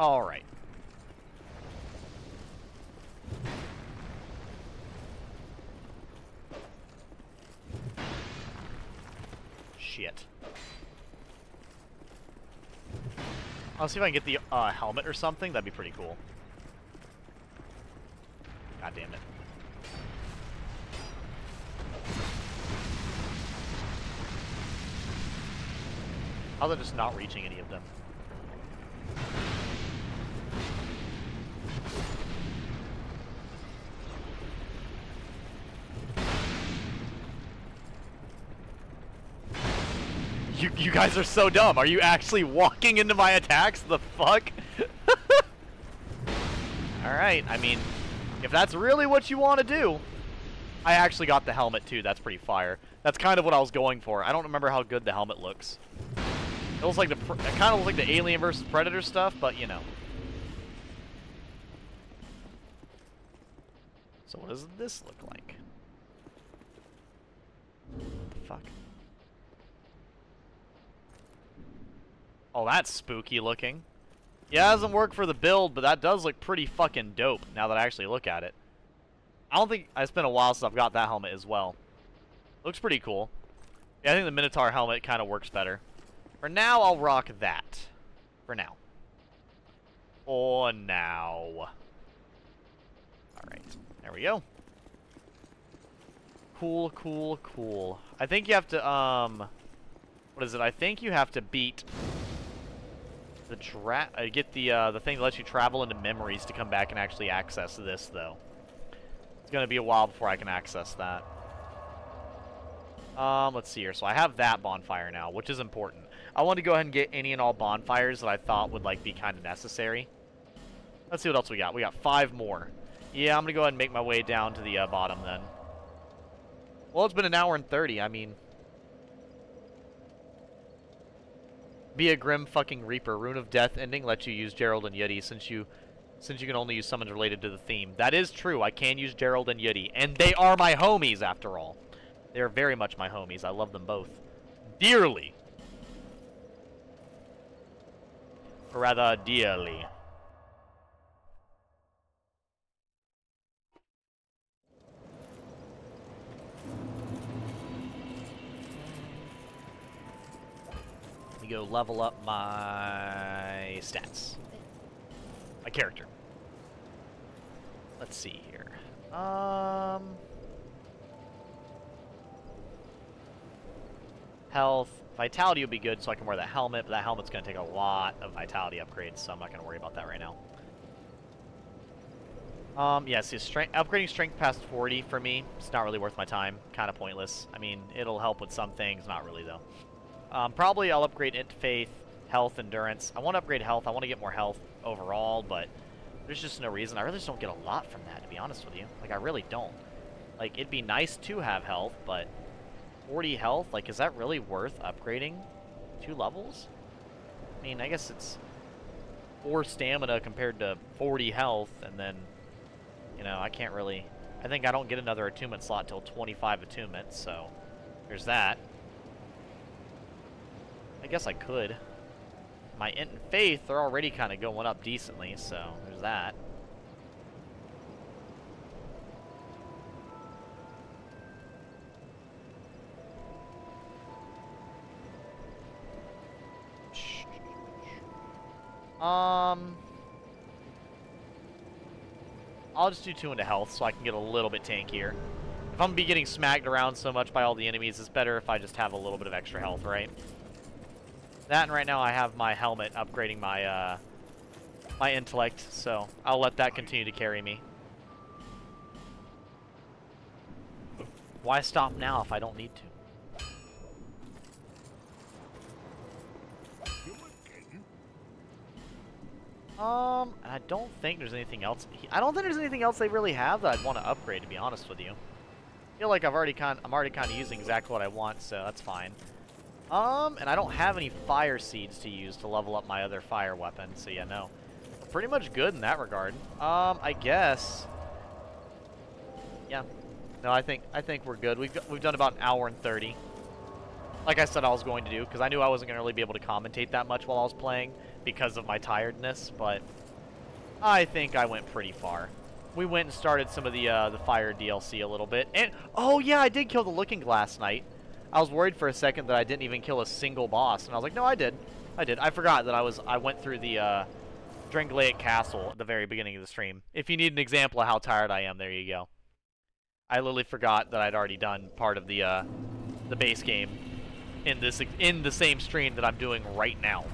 [SPEAKER 1] All right. Shit. I'll see if I can get the uh, helmet or something. That'd be pretty cool. God damn it. How's it just not reaching any of them? You, you guys are so dumb. Are you actually walking into my attacks? The fuck? Alright, I mean, if that's really what you want to do... I actually got the helmet too, that's pretty fire. That's kind of what I was going for. I don't remember how good the helmet looks. It looks like the, it kind of looks like the Alien versus Predator stuff, but you know. So what does this look like? What the fuck? Oh, that's spooky looking. Yeah, it doesn't work for the build, but that does look pretty fucking dope now that I actually look at it. I don't think... It's been a while since I've got that helmet as well. Looks pretty cool. Yeah, I think the Minotaur helmet kind of works better. For now, I'll rock that. For now. For now. Alright, there we go. Cool, cool, cool. I think you have to, um... What is it? I think you have to beat the tra uh, get the uh, the thing that lets you travel into memories to come back and actually access this, though. It's gonna be a while before I can access that. Um, let's see here. So I have that bonfire now, which is important. I want to go ahead and get any and all bonfires that I thought would like be kind of necessary. Let's see what else we got. We got five more. Yeah, I'm gonna go ahead and make my way down to the uh, bottom then. Well, it's been an hour and 30. I mean, Be a grim fucking reaper. Rune of Death ending lets you use Gerald and Yeti since you since you can only use summons related to the theme. That is true. I can use Gerald and Yeti. And they are my homies, after all. They are very much my homies. I love them both. Dearly. Or rather, dearly. Go level up my stats. My character. Let's see here. Um... Health. Vitality would be good so I can wear that helmet, but that helmet's going to take a lot of vitality upgrades, so I'm not going to worry about that right now. Um, yeah, see, strength, upgrading strength past 40 for me, it's not really worth my time. Kind of pointless. I mean, it'll help with some things, not really, though. Um, probably I'll upgrade Int Faith, Health, Endurance. I want to upgrade Health. I want to get more health overall, but There's just no reason. I really just don't get a lot from that, to be honest with you. Like, I really don't. Like, it'd be nice to have health, but 40 health, like, is that really worth upgrading two levels? I mean, I guess it's 4 stamina compared to 40 health, and then, you know, I can't really... I think I don't get another attunement slot till 25 attunements, so there's that. I guess I could. My int and faith are already kind of going up decently, so there's that. Um, I'll just do two into health so I can get a little bit tankier. If I'm gonna be getting smacked around so much by all the enemies, it's better if I just have a little bit of extra health, right? That and right now I have my helmet upgrading my uh, my intellect, so I'll let that continue to carry me. Why stop now if I don't need to? Um, I don't think there's anything else. I don't think there's anything else they really have that I'd want to upgrade, to be honest with you. I feel like I've already kind, I'm already kind of using exactly what I want, so that's fine. Um, and I don't have any fire seeds to use to level up my other fire weapon, so yeah, no. Pretty much good in that regard. Um, I guess. Yeah. No, I think I think we're good. We've we've done about an hour and 30. Like I said I was going to do, because I knew I wasn't going to really be able to commentate that much while I was playing because of my tiredness, but I think I went pretty far. We went and started some of the uh, the fire DLC a little bit, and oh yeah, I did kill the Looking Glass Knight. I was worried for a second that I didn't even kill a single boss, and I was like, no, I did, I did. I forgot that I was I went through the uh, Drangleic Castle at the very beginning of the stream. If you need an example of how tired I am, there you go. I literally forgot that I'd already done part of the uh, the base game in this in the same stream that I'm doing right now.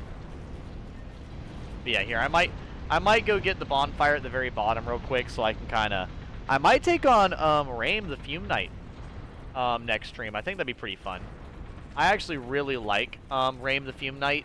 [SPEAKER 1] But yeah, here I might I might go get the bonfire at the very bottom real quick so I can kind of I might take on um, Raime the Fume Knight um, next stream. I think that'd be pretty fun. I actually really like um, Raime the Fume Knight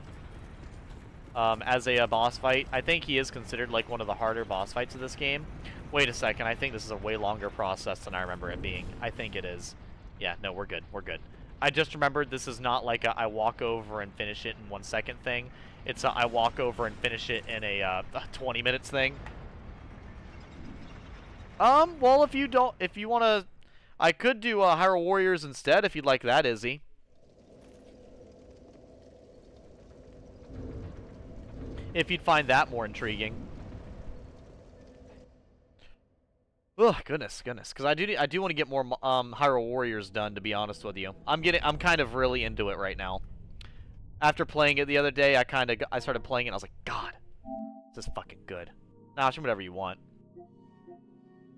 [SPEAKER 1] um, as a, a, boss fight. I think he is considered like one of the harder boss fights of this game. Wait a second, I think this is a way longer process than I remember it being. I think it is. Yeah, no, we're good. We're good. I just remembered this is not like a I walk over and finish it in one second thing. It's a, I walk over and finish it in a, uh, 20 minutes thing. Um, well, if you don't, if you want to, I could do uh, Hyrule Warriors instead if you'd like that, Izzy. If you'd find that more intriguing. Oh goodness, goodness, because I do I do want to get more um, Hyrule Warriors done. To be honest with you, I'm getting I'm kind of really into it right now after playing it the other day, I kind of I started playing it and I was like, God, this is fucking good. Nah, stream whatever you want.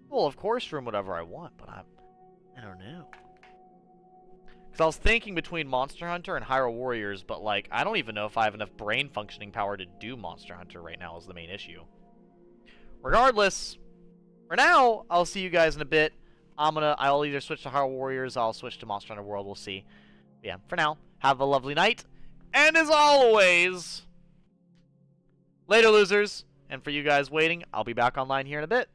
[SPEAKER 1] Well, of course, stream whatever I want, but I'm, don't know. Because I was thinking between Monster Hunter and Hyrule Warriors, but, like, I don't even know if I have enough brain functioning power to do Monster Hunter right now is the main issue. Regardless, for now, I'll see you guys in a bit. I'm gonna, I'll either switch to Hyrule Warriors, I'll switch to Monster Hunter World, we'll see. But yeah, for now, have a lovely night. And as always, later losers. And for you guys waiting, I'll be back online here in a bit.